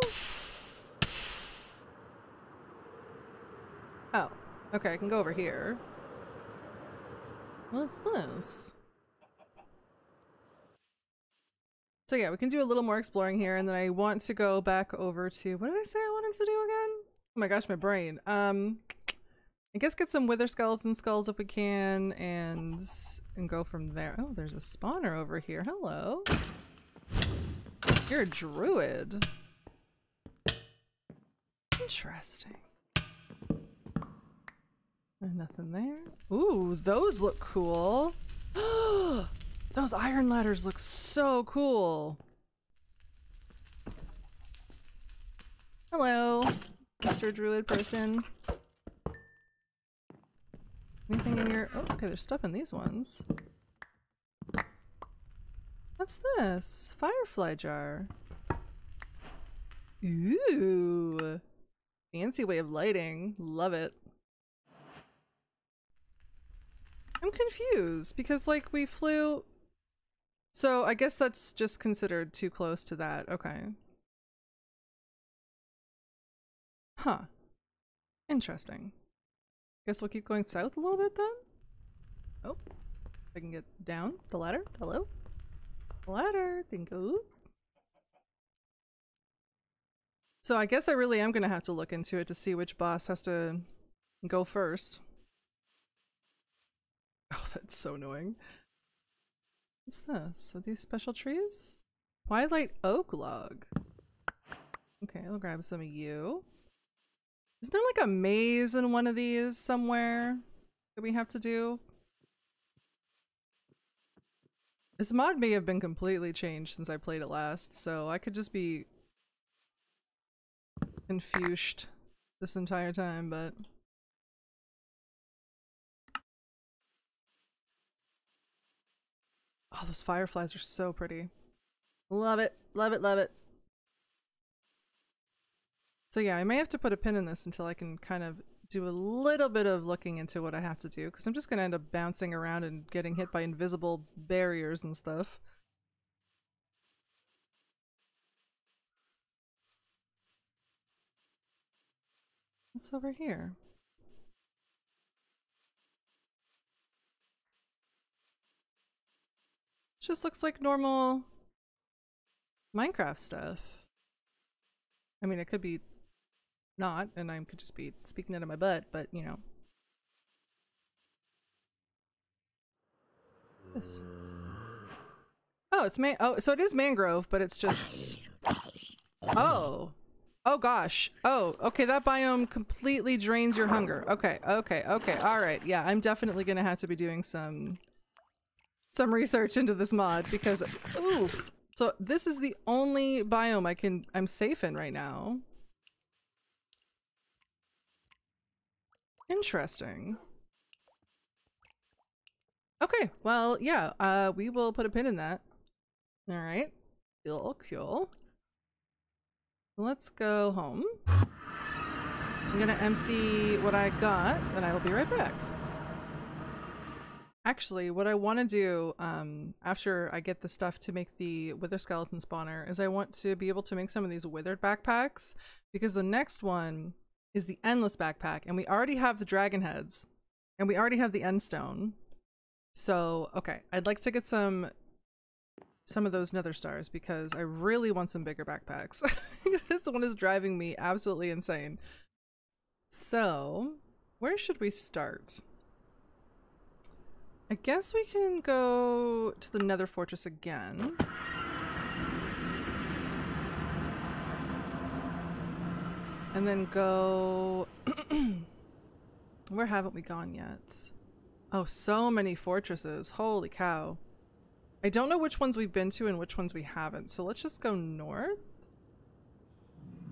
Oh, okay, I can go over here. What's this? So yeah, we can do a little more exploring here, and then I want to go back over to what did I say I wanted to do again? Oh my gosh, my brain. Um, I guess get some wither skeleton skulls if we can, and and go from there. Oh, there's a spawner over here. Hello. You're a druid. Interesting. There's nothing there. Ooh, those look cool. (gasps) Those iron ladders look so cool. Hello, Mr. Druid person. Anything in your- oh, okay, there's stuff in these ones. What's this? Firefly jar. Ooh. Fancy way of lighting. Love it. I'm confused because like we flew so I guess that's just considered too close to that. Okay. Huh. Interesting. Guess we'll keep going south a little bit then? Oh. I can get down the ladder. Hello? Ladder. Thank you. So I guess I really am going to have to look into it to see which boss has to go first. (laughs) Oh, that's so annoying. What's this? Are these special trees? Twilight oak log. Okay, I'll grab some of you. Is there like a maze in one of these somewhere that we have to do? This mod may have been completely changed since I played it last, so I could just be confused this entire time, but... Oh, those fireflies are so pretty. Love it. Love it. Love it. So yeah, I may have to put a pin in this until I can kind of do a little bit of looking into what I have to do because I'm just going to end up bouncing around and getting hit by invisible barriers and stuff. What's over here? just looks like normal Minecraft stuff. I mean, it could be not, and I could just be speaking out of my butt, but you know. This. Oh, it's man. Oh, so it is mangrove, but it's just. (coughs) Oh. Oh gosh. Oh, okay. That biome completely drains your hunger. Okay. Okay. Okay. All right. Yeah, I'm definitely gonna have to be doing some some research into this mod because oof. So this is the only biome I can I'm safe in right now. Interesting. Okay, well, yeah, uh, we will put a pin in that. All right, cool, cool. Let's go home. I'm gonna empty what I got, and I will be right back. Actually, what I want to do um, after I get the stuff to make the wither skeleton spawner is I want to be able to make some of these withered backpacks because the next one is the endless backpack and we already have the dragon heads and we already have the end stone. So, okay, I'd like to get some some of those nether stars because I really want some bigger backpacks. (laughs) this one is driving me absolutely insane. So, where should we start? I guess we can go to the nether fortress again. And then go... (clears throat) Where haven't we gone yet? Oh, so many fortresses. Holy cow. I don't know which ones we've been to and which ones we haven't, so let's just go north.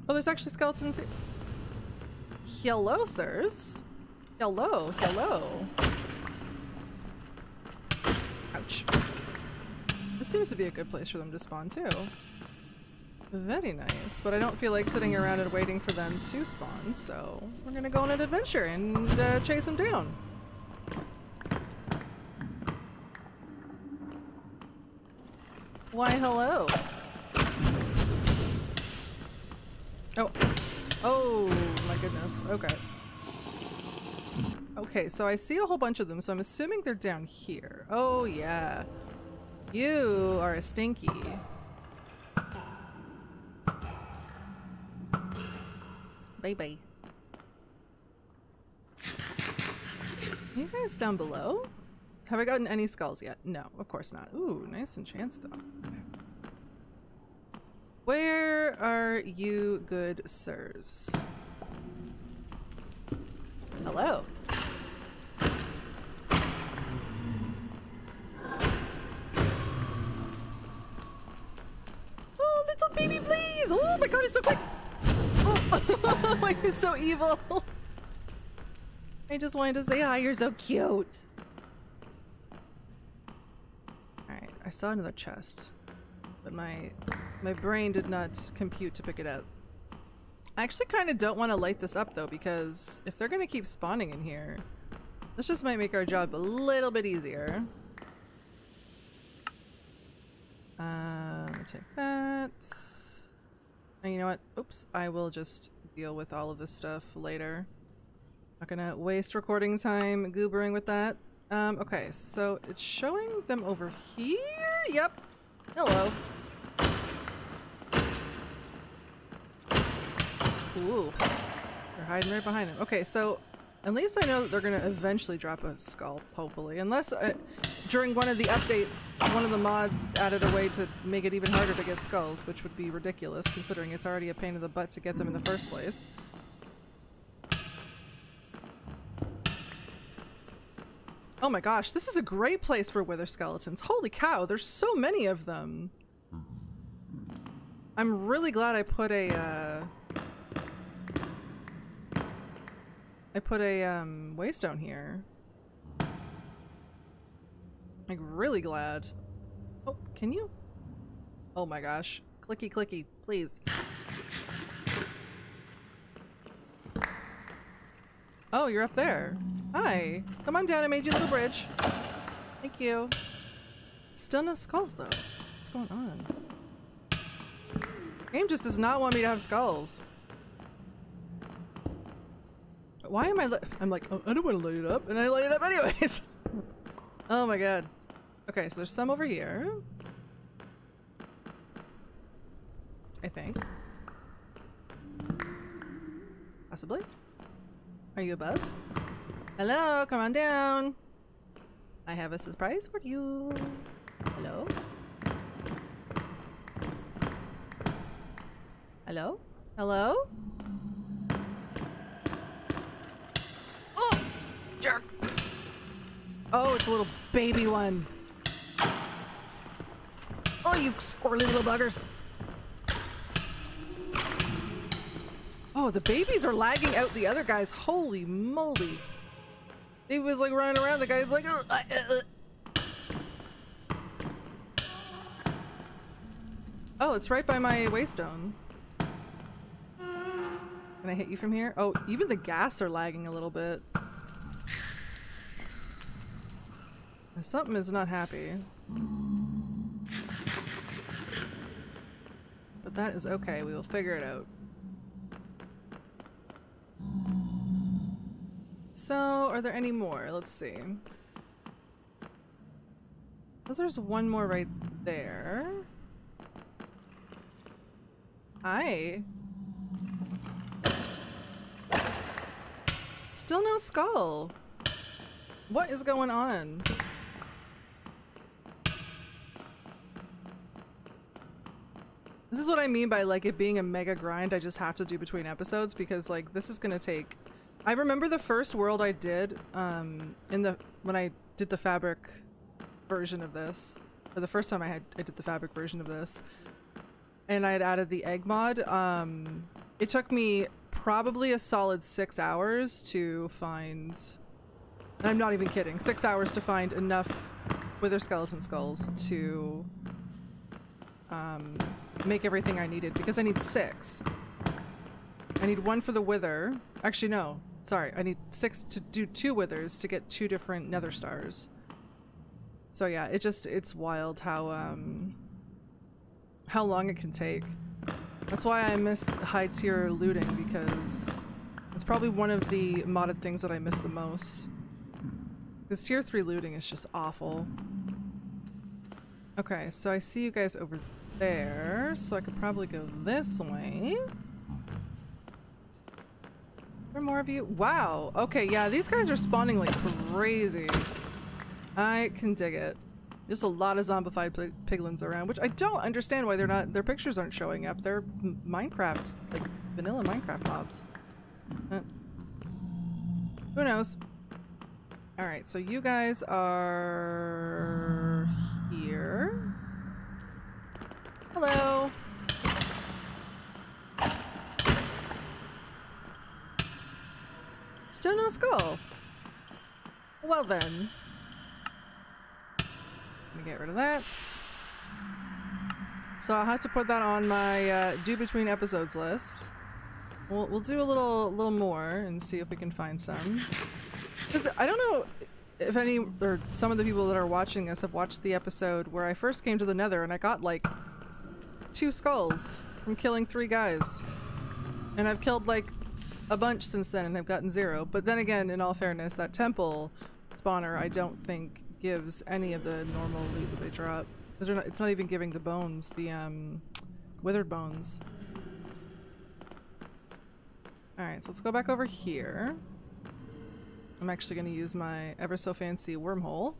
Oh, there's actually skeletons here. Hello, sirs. Hello, hello. Ouch. This seems to be a good place for them to spawn, too. Very nice, but I don't feel like sitting around and waiting for them to spawn, so we're gonna go on an adventure and uh, chase them down. Why, hello. Oh. Oh, my goodness. Okay. Okay, so I see a whole bunch of them, so I'm assuming they're down here. Oh, yeah. You are a stinky. Bye-bye. You guys down below? Have I gotten any skulls yet? No, of course not. Ooh, nice enchants though. Where are you good sirs? Hello. Oh, little baby, please! Oh my god, it's so quick! (laughs) Oh, you're so evil. I just wanted to say hi, you're so cute. Alright, I saw another chest. But my my brain did not compute to pick it up. I actually kind of don't want to light this up though because if they're going to keep spawning in here, this just might make our job a little bit easier. Um, take that. And you know what? Oops, I will just deal with all of this stuff later. Not gonna waste recording time goobering with that. Um, okay, so it's showing them over here? Yep. Hello. Ooh. They're hiding right behind him. Okay, so at least I know that they're gonna eventually drop a skull, hopefully. Unless uh, during one of the updates, one of the mods added a way to make it even harder to get skulls, which would be ridiculous considering it's already a pain in the butt to get them in the first place. Oh my gosh, this is a great place for wither skeletons. Holy cow, there's so many of them. I'm really glad I put a, uh, I put a, um, waystone here. Like, really glad. Oh, can you? Oh my gosh. Clicky clicky, please. Oh, you're up there. Hi. Come on down, I made you a little bridge. Thank you. Still no skulls though. What's going on? Game just does not want me to have skulls. Why am I I'm like, oh, I don't want to light it up, and I light it up anyways. (laughs) oh my god. Okay, so there's some over here. I think. Possibly. Are you above? Hello, come on down. I have a surprise for you. Hello? Hello? Hello? Oh, a little baby one. Oh, you squirrely little buggers. Oh, the babies are lagging out the other guys. Holy moly. He was like running around. The guy's like, uh, uh, uh. oh, it's right by my waystone. Can I hit you from here? Oh, even the ghasts are lagging a little bit. Something is not happy. But that is okay. We will figure it out. So, are there any more? Let's see. Because there's one more right there. Hi. Still no skull. What is going on? This is what I mean by like it being a mega grind I just have to do between episodes because like this is gonna take I remember the first world I did um in the when I did the fabric version of this or the first time I had I did the fabric version of this and I had added the egg mod um it took me probably a solid six hours to find and I'm not even kidding six hours to find enough wither skeleton skulls to um make everything I needed because I need six. I need one for the wither. Actually, no. Sorry, I need six to do two withers to get two different nether stars. So yeah, it just, it's wild how, um, how long it can take. That's why I miss high tier looting because it's probably one of the modded things that I miss the most. This tier 3 looting is just awful. Okay, so I see you guys over there, so I could probably go this way. There more of you? Wow. Okay, yeah, these guys are spawning like crazy. I can dig it. There's a lot of zombified piglins around, which I don't understand why they're not- their pictures aren't showing up. They're Minecraft, like vanilla Minecraft mobs. Uh, who knows? Alright, so you guys are here. Hello. Still no skull. Well then. Let me get rid of that. So I'll have to put that on my uh, do between episodes list. We'll, we'll do a little little more and see if we can find some. Because I don't know if any or some of the people that are watching this have watched the episode where I first came to the nether and I got like two skulls from killing three guys. And I've killed like a bunch since then and I've gotten zero. But then again, in all fairness, that temple spawner I don't think gives any of the normal loot that they drop. Not, it's not even giving the bones, the um, withered bones. Alright, so let's go back over here. I'm actually going to use my ever so fancy wormhole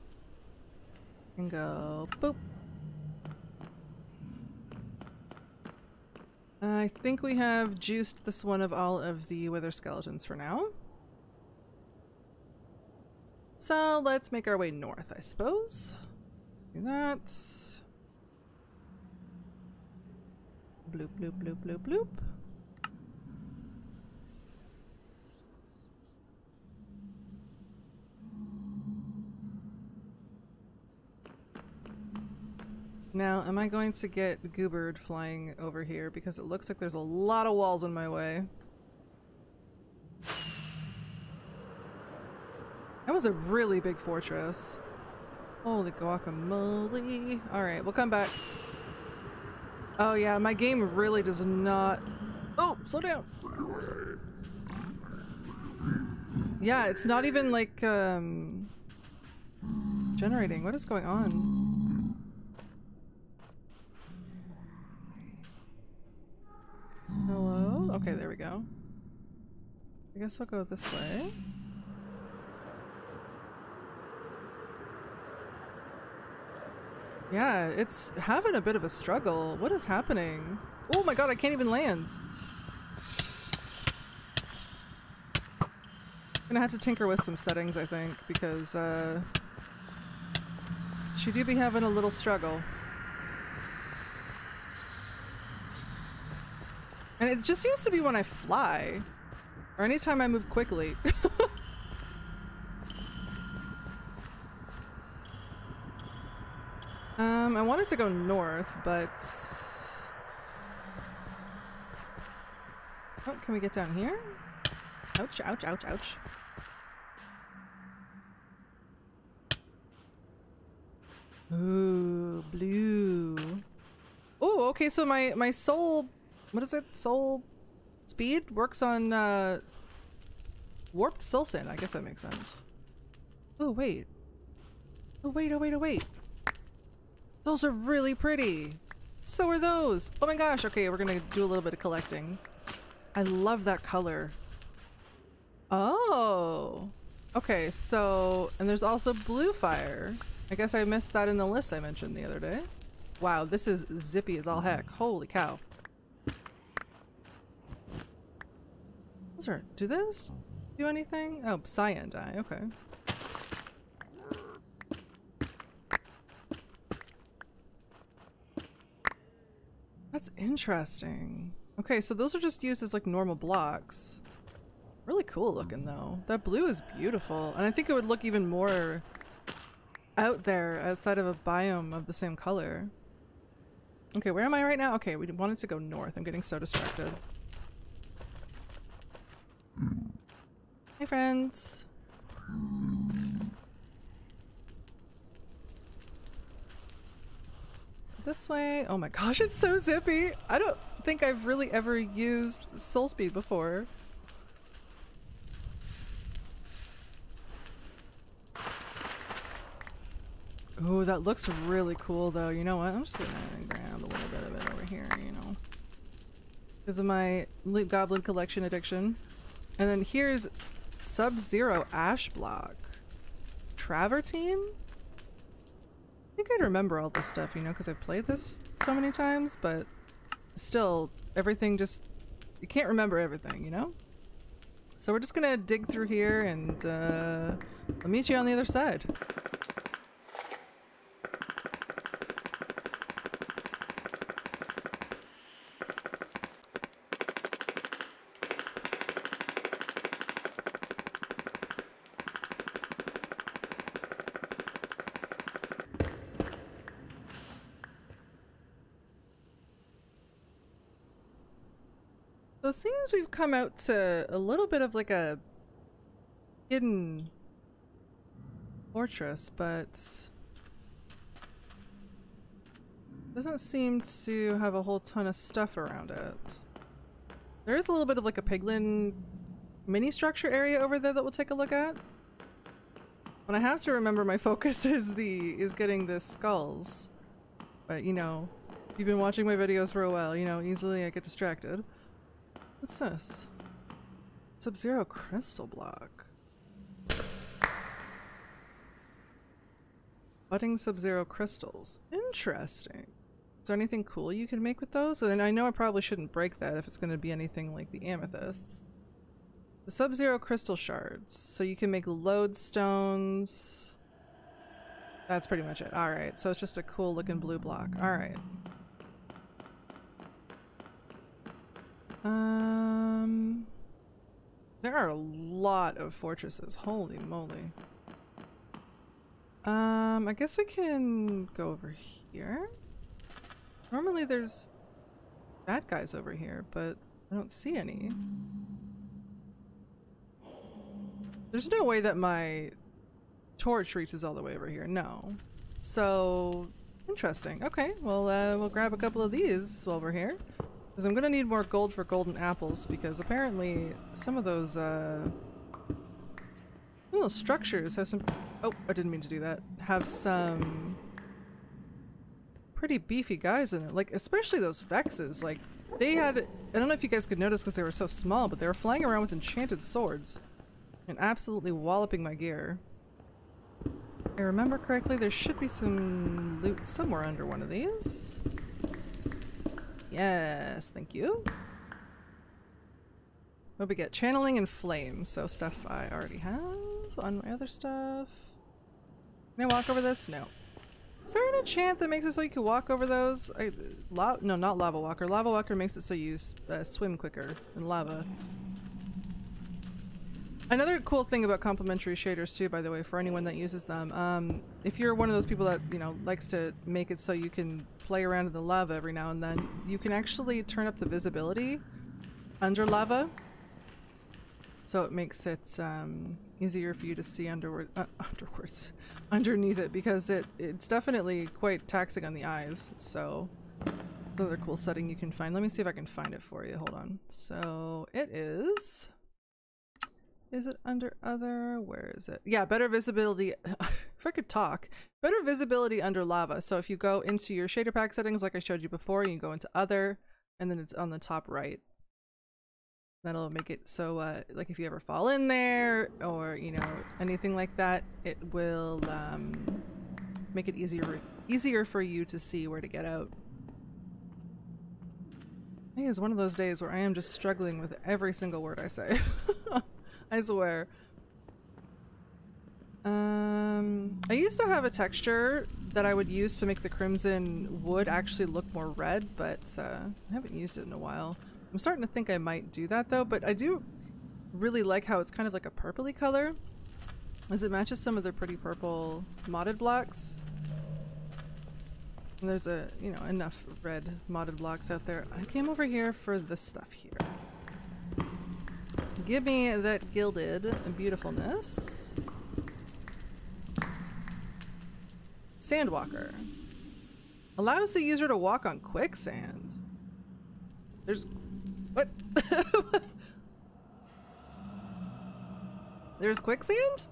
and go boop. I think we have juiced this one of all of the wither skeletons for now. So let's make our way north, I suppose. Do that. Bloop, bloop, bloop, bloop, bloop. Now, am I going to get Goobird flying over here? Because it looks like there's a lot of walls in my way. That was a really big fortress. Holy guacamole. Alright, we'll come back. Oh yeah, my game really does not... Oh, slow down! Yeah, it's not even like, um... Generating. What is going on? Hello? Okay, there we go. I guess I'll go this way. Yeah, it's having a bit of a struggle. What is happening? Oh my god, I can't even land. Gonna have to tinker with some settings, I think, because uh, she do be having a little struggle. And it just seems to be when I fly, or anytime I move quickly. (laughs) um, I wanted to go north, but... Oh, can we get down here? Ouch, ouch, ouch, ouch. Ooh, blue. Oh, okay, so my, my soul, what is it? Soul speed works on, uh, warped soul sand. I guess that makes sense. Oh, wait. Oh, wait, oh, wait, oh, wait. Those are really pretty. So are those. Oh my gosh. Okay, we're gonna do a little bit of collecting. I love that color. Oh. Okay, so, and there's also blue fire. I guess I missed that in the list I mentioned the other day. Wow, this is zippy as all heck. Holy cow. Are, do those do anything? Oh, cyan dye, okay. That's interesting. Okay, so those are just used as like normal blocks. Really cool looking though. That blue is beautiful. And I think it would look even more out there outside of a biome of the same color. Okay, where am I right now? Okay, we wanted to go north. I'm getting so distracted. Hey friends. This way. Oh my gosh, it's so zippy. I don't think I've really ever used soul speed before. Oh, that looks really cool though. You know what? I'm just gonna grab a little bit of it over here, you know. Because of my Loot Goblin collection addiction. And then here's Sub-Zero Ash Block. Travertine? I think I'd remember all this stuff, you know, because I've played this so many times, but still, everything just... You can't remember everything, you know? So we're just gonna dig through here and uh, I'll meet you on the other side. We've come out to a little bit of like a hidden fortress, but doesn't seem to have a whole ton of stuff around it. There is a little bit of like a piglin mini structure area over there that we'll take a look at. But I have to remember my (laughs) focus is the is getting the skulls. But you know, you've been watching my videos for a while, you know, easily I get distracted. What's this? Sub-Zero crystal block. Budding Sub-Zero crystals. Interesting. Is there anything cool you can make with those? And I know I probably shouldn't break that if it's going to be anything like the amethysts. The Sub-Zero crystal shards. So you can make lodestones. That's pretty much it. Alright, so it's just a cool looking blue block. Alright. Um, there are a lot of fortresses. Holy moly. Um, I guess we can go over here. Normally there's bad guys over here, but I don't see any. There's no way that my torch reaches all the way over here. No. So, interesting. Okay, well, uh, we'll grab a couple of these while we're here. Because I'm gonna need more gold for golden apples, because apparently some of those, uh... Those structures have some... Oh, I didn't mean to do that. Have some... Pretty beefy guys in it. Like, especially those Vexes. Like, they had... I don't know if you guys could notice because they were so small, but they were flying around with enchanted swords. And absolutely walloping my gear. If I remember correctly, there should be some loot somewhere under one of these. Yes, thank you. What we get? Channeling and flame, so stuff I already have on my other stuff. Can I walk over this? No. Is there an enchant that makes it so you can walk over those? I, no, not lava walker. Lava walker makes it so you uh, swim quicker in lava. Another cool thing about complementary shaders too, by the way, for anyone that uses them, um, if you're one of those people that, you know, likes to make it so you can play around in the lava every now and then, you can actually turn up the visibility under lava. So it makes it um, easier for you to see underward, uh, (laughs) underwards, underneath it because it it's definitely quite taxing on the eyes. So another cool setting you can find. Let me see if I can find it for you. Hold on. So it is is it under other? Where is it? Yeah, better visibility. if I could talk. Better visibility under lava. So if you go into your shader pack settings like I showed you before, you go into other and then it's on the top right. That'll make it so uh, like if you ever fall in there or, you know, anything like that, it will um, make it easier easier for you to see where to get out. I think it's one of those days where I am just struggling with every single word I say. (laughs) I swear. Um, I used to have a texture that I would use to make the crimson wood actually look more red, but uh, I haven't used it in a while. I'm starting to think I might do that though, but I do really like how it's kind of like a purpley color as it matches some of the pretty purple modded blocks. And there's a, you know, enough red modded blocks out there. I came over here for this stuff here. Give me that gilded beautifulness. Sandwalker. Allows the user to walk on quicksand. There's... What? (laughs) There's quicksand?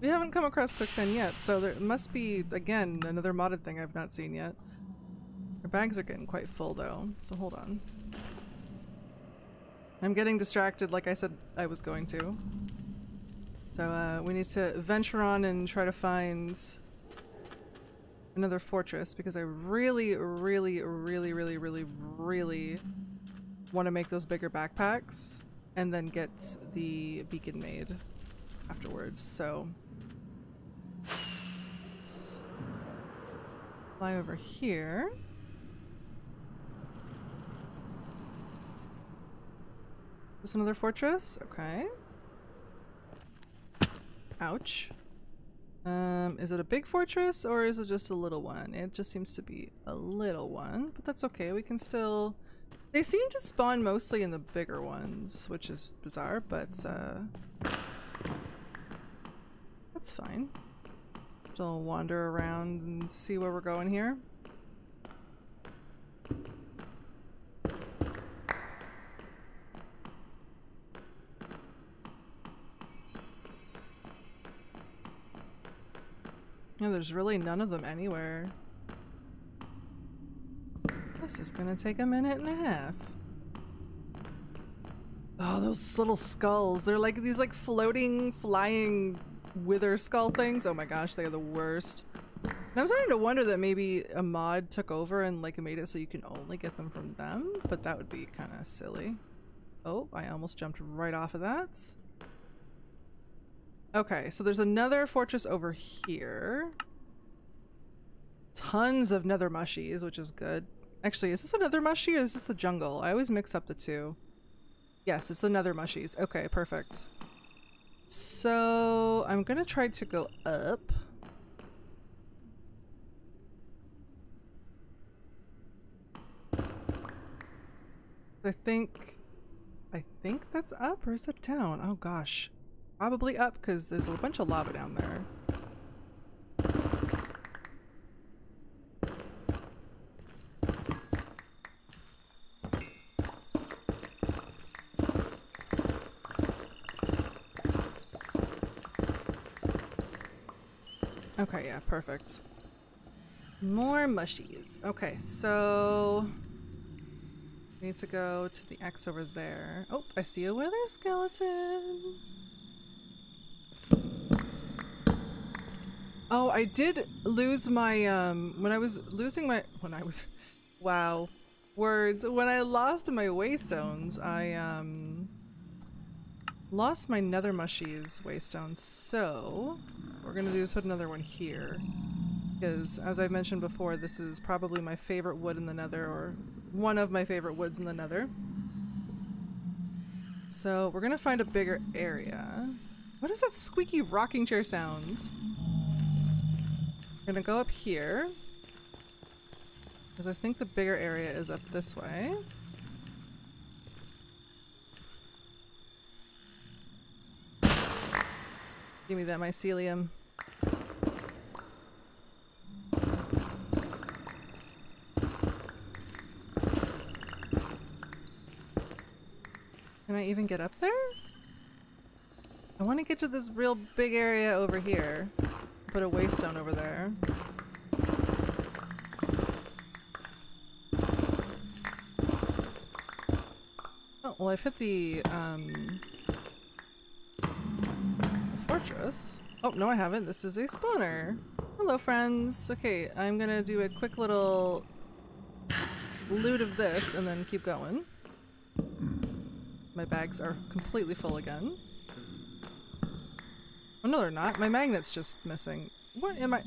We haven't come across quicksand yet, so there must be, again, another modded thing I've not seen yet. Our bags are getting quite full though, so hold on. I'm getting distracted like I said I was going to. So uh, we need to venture on and try to find another fortress because I really, really, really, really, really, really want to make those bigger backpacks and then get the beacon made afterwards. So fly over here. This another fortress? Okay. Ouch. Um, is it a big fortress or is it just a little one? It just seems to be a little one, but that's okay. We can still... They seem to spawn mostly in the bigger ones, which is bizarre, but uh, that's fine. Still wander around and see where we're going here. No, there's really none of them anywhere. This is gonna take a minute and a half. Oh, those little skulls. They're like these like floating, flying wither skull things. Oh my gosh, they are the worst. And I'm starting to wonder that maybe a mod took over and like made it so you can only get them from them, but that would be kind of silly. Oh, I almost jumped right off of that. Okay, so there's another fortress over here. Tons of nether mushies, which is good. Actually, is this another mushy or is this the jungle? I always mix up the two. Yes, it's the nether mushies. Okay, perfect. So I'm gonna try to go up. I think, I think that's up or is that down? Oh gosh. Probably up because there's a bunch of lava down there. Okay, yeah, perfect. More mushies. Okay, so... We need to go to the X over there. Oh, I see a wither skeleton! Oh, I did lose my, um, when I was losing my, when I was, (laughs) wow, words. When I lost my waystones, I, um, lost my nether mushies waystone, so we're gonna do put another one here. Because, as I mentioned before, this is probably my favorite wood in the nether, or one of my favorite woods in the nether. So, we're gonna find a bigger area. What is that squeaky rocking chair sounds? We're gonna go up here. Because I think the bigger area is up this way. Give me that mycelium. Can I even get up there? I want to get to this real big area over here. Put a waystone over there. Oh, well I've hit the, um, fortress. Oh, no I haven't. This is a spawner. Hello friends. Okay, I'm gonna do a quick little loot of this and then keep going. My bags are completely full again. No they're not. My magnet's just missing. What am I-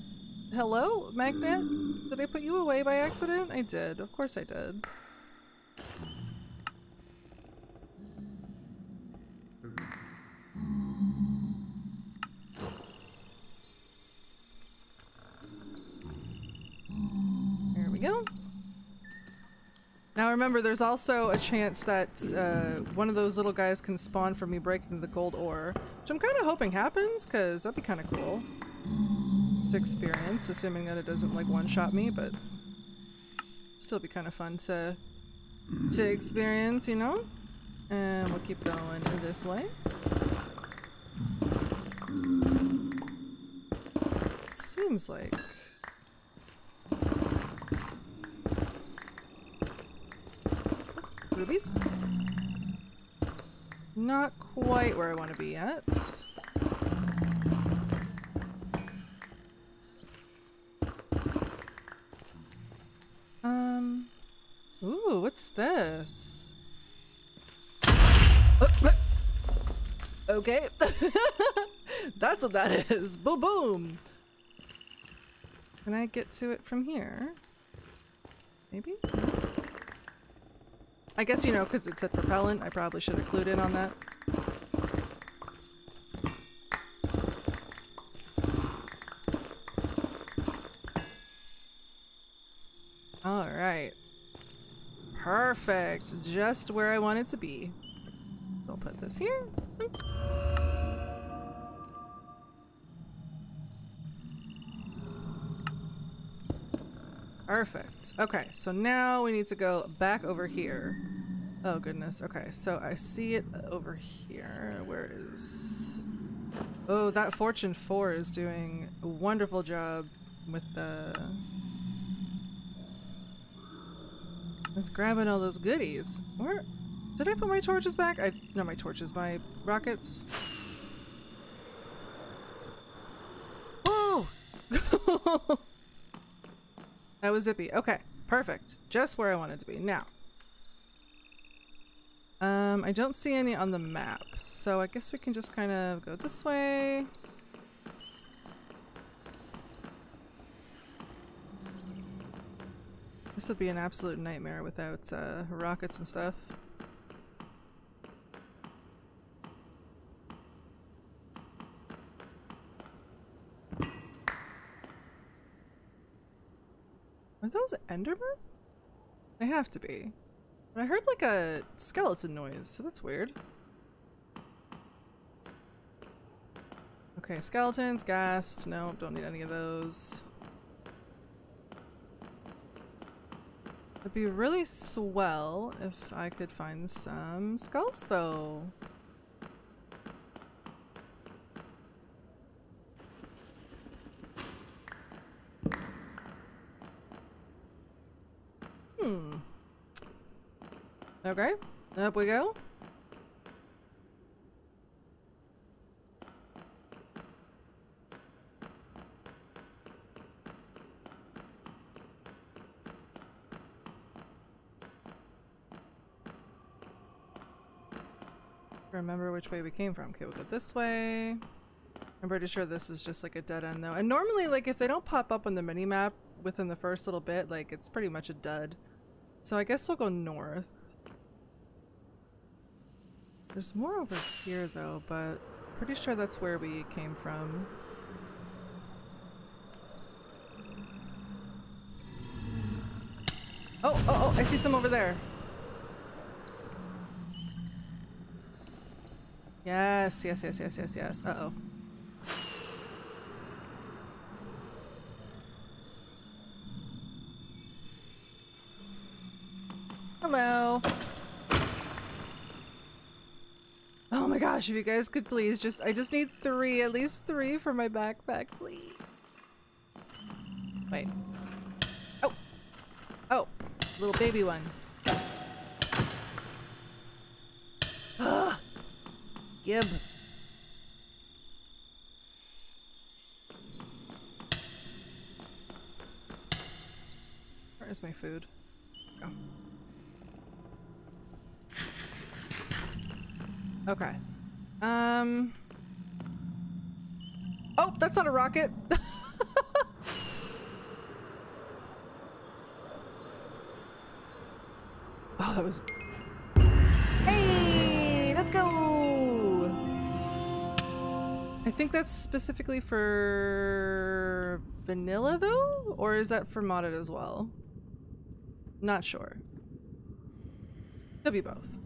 Hello? Magnet? Did I put you away by accident? I did. Of course I did. There we go. Now remember, there's also a chance that uh, one of those little guys can spawn from me breaking the gold ore, which I'm kind of hoping happens, because that'd be kind of cool to experience, assuming that it doesn't like one-shot me, but still be kind of fun to to experience, you know? And we'll keep going this way. Seems like rubies. Not quite where I want to be yet. Um. Ooh, what's this? (laughs) Okay. (laughs) That's what that is. Boom boom. Can I get to it from here? Maybe? I guess, you know, because it said propellant, I probably should have clued in on that. Alright. Perfect. Just where I want it to be. I'll put this here. Perfect. Okay, so now we need to go back over here. Oh goodness. Okay, so I see it over here. Where is... Oh, that Fortune 4 is doing a wonderful job with the... It's grabbing all those goodies. Where... Did I put my torches back? I... No, my torches. My rockets. Whoa! (laughs) That was zippy. Okay, perfect. Just where I wanted to be. Now. Um, I don't see any on the map, so I guess we can just kind of go this way. This would be an absolute nightmare without uh, rockets and stuff. Are those Endermen? They have to be. But I heard like a skeleton noise, so that's weird. Okay, skeletons, ghast. No, don't need any of those. It'd be really swell if I could find some skulls though. Okay, up we go. Remember which way we came from. Okay, we'll go this way. I'm pretty sure this is just like a dead end though. And normally like if they don't pop up on the mini map within the first little bit, like it's pretty much a dud. So I guess we'll go north. There's more over here though, but pretty sure that's where we came from. Oh, oh, oh, I see some over there. Yes, yes, yes, yes, yes, yes. Uh-oh. Hello. Oh my gosh, if you guys could please just- I just need three, at least three for my backpack, please. Wait. Oh! Oh! Little baby one. Ah! Gib. Where is my food? Oh. Okay. Um. Oh, that's not a rocket. (laughs) oh, that was. Hey, let's go. I think that's specifically for vanilla though, or is that for modded as well? Not sure. Could be both.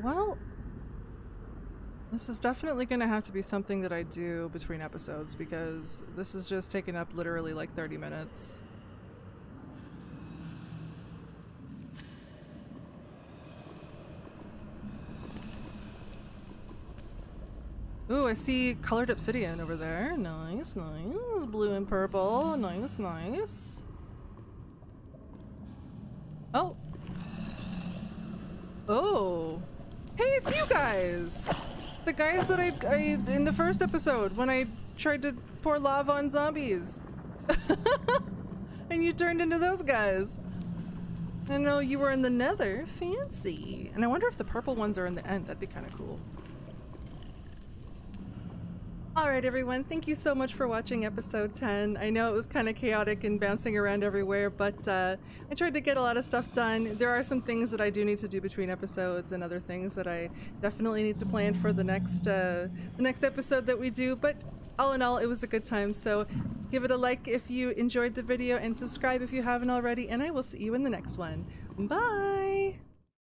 Well, this is definitely going to have to be something that I do between episodes because this is just taking up literally like 30 minutes. Ooh, I see colored obsidian over there. Nice, nice. Blue and purple. Nice, nice. Oh. Oh. Hey, it's you guys! The guys that I, I in the first episode when I tried to pour lava on zombies. (laughs) and you turned into those guys. I know you were in the nether. Fancy. And I wonder if the purple ones are in the end. That'd be kind of cool. Alright everyone, thank you so much for watching episode 10. I know it was kind of chaotic and bouncing around everywhere, but uh, I tried to get a lot of stuff done. There are some things that I do need to do between episodes and other things that I definitely need to plan for the next, uh, the next episode that we do, but all in all, it was a good time, so give it a like if you enjoyed the video and subscribe if you haven't already, and I will see you in the next one. Bye!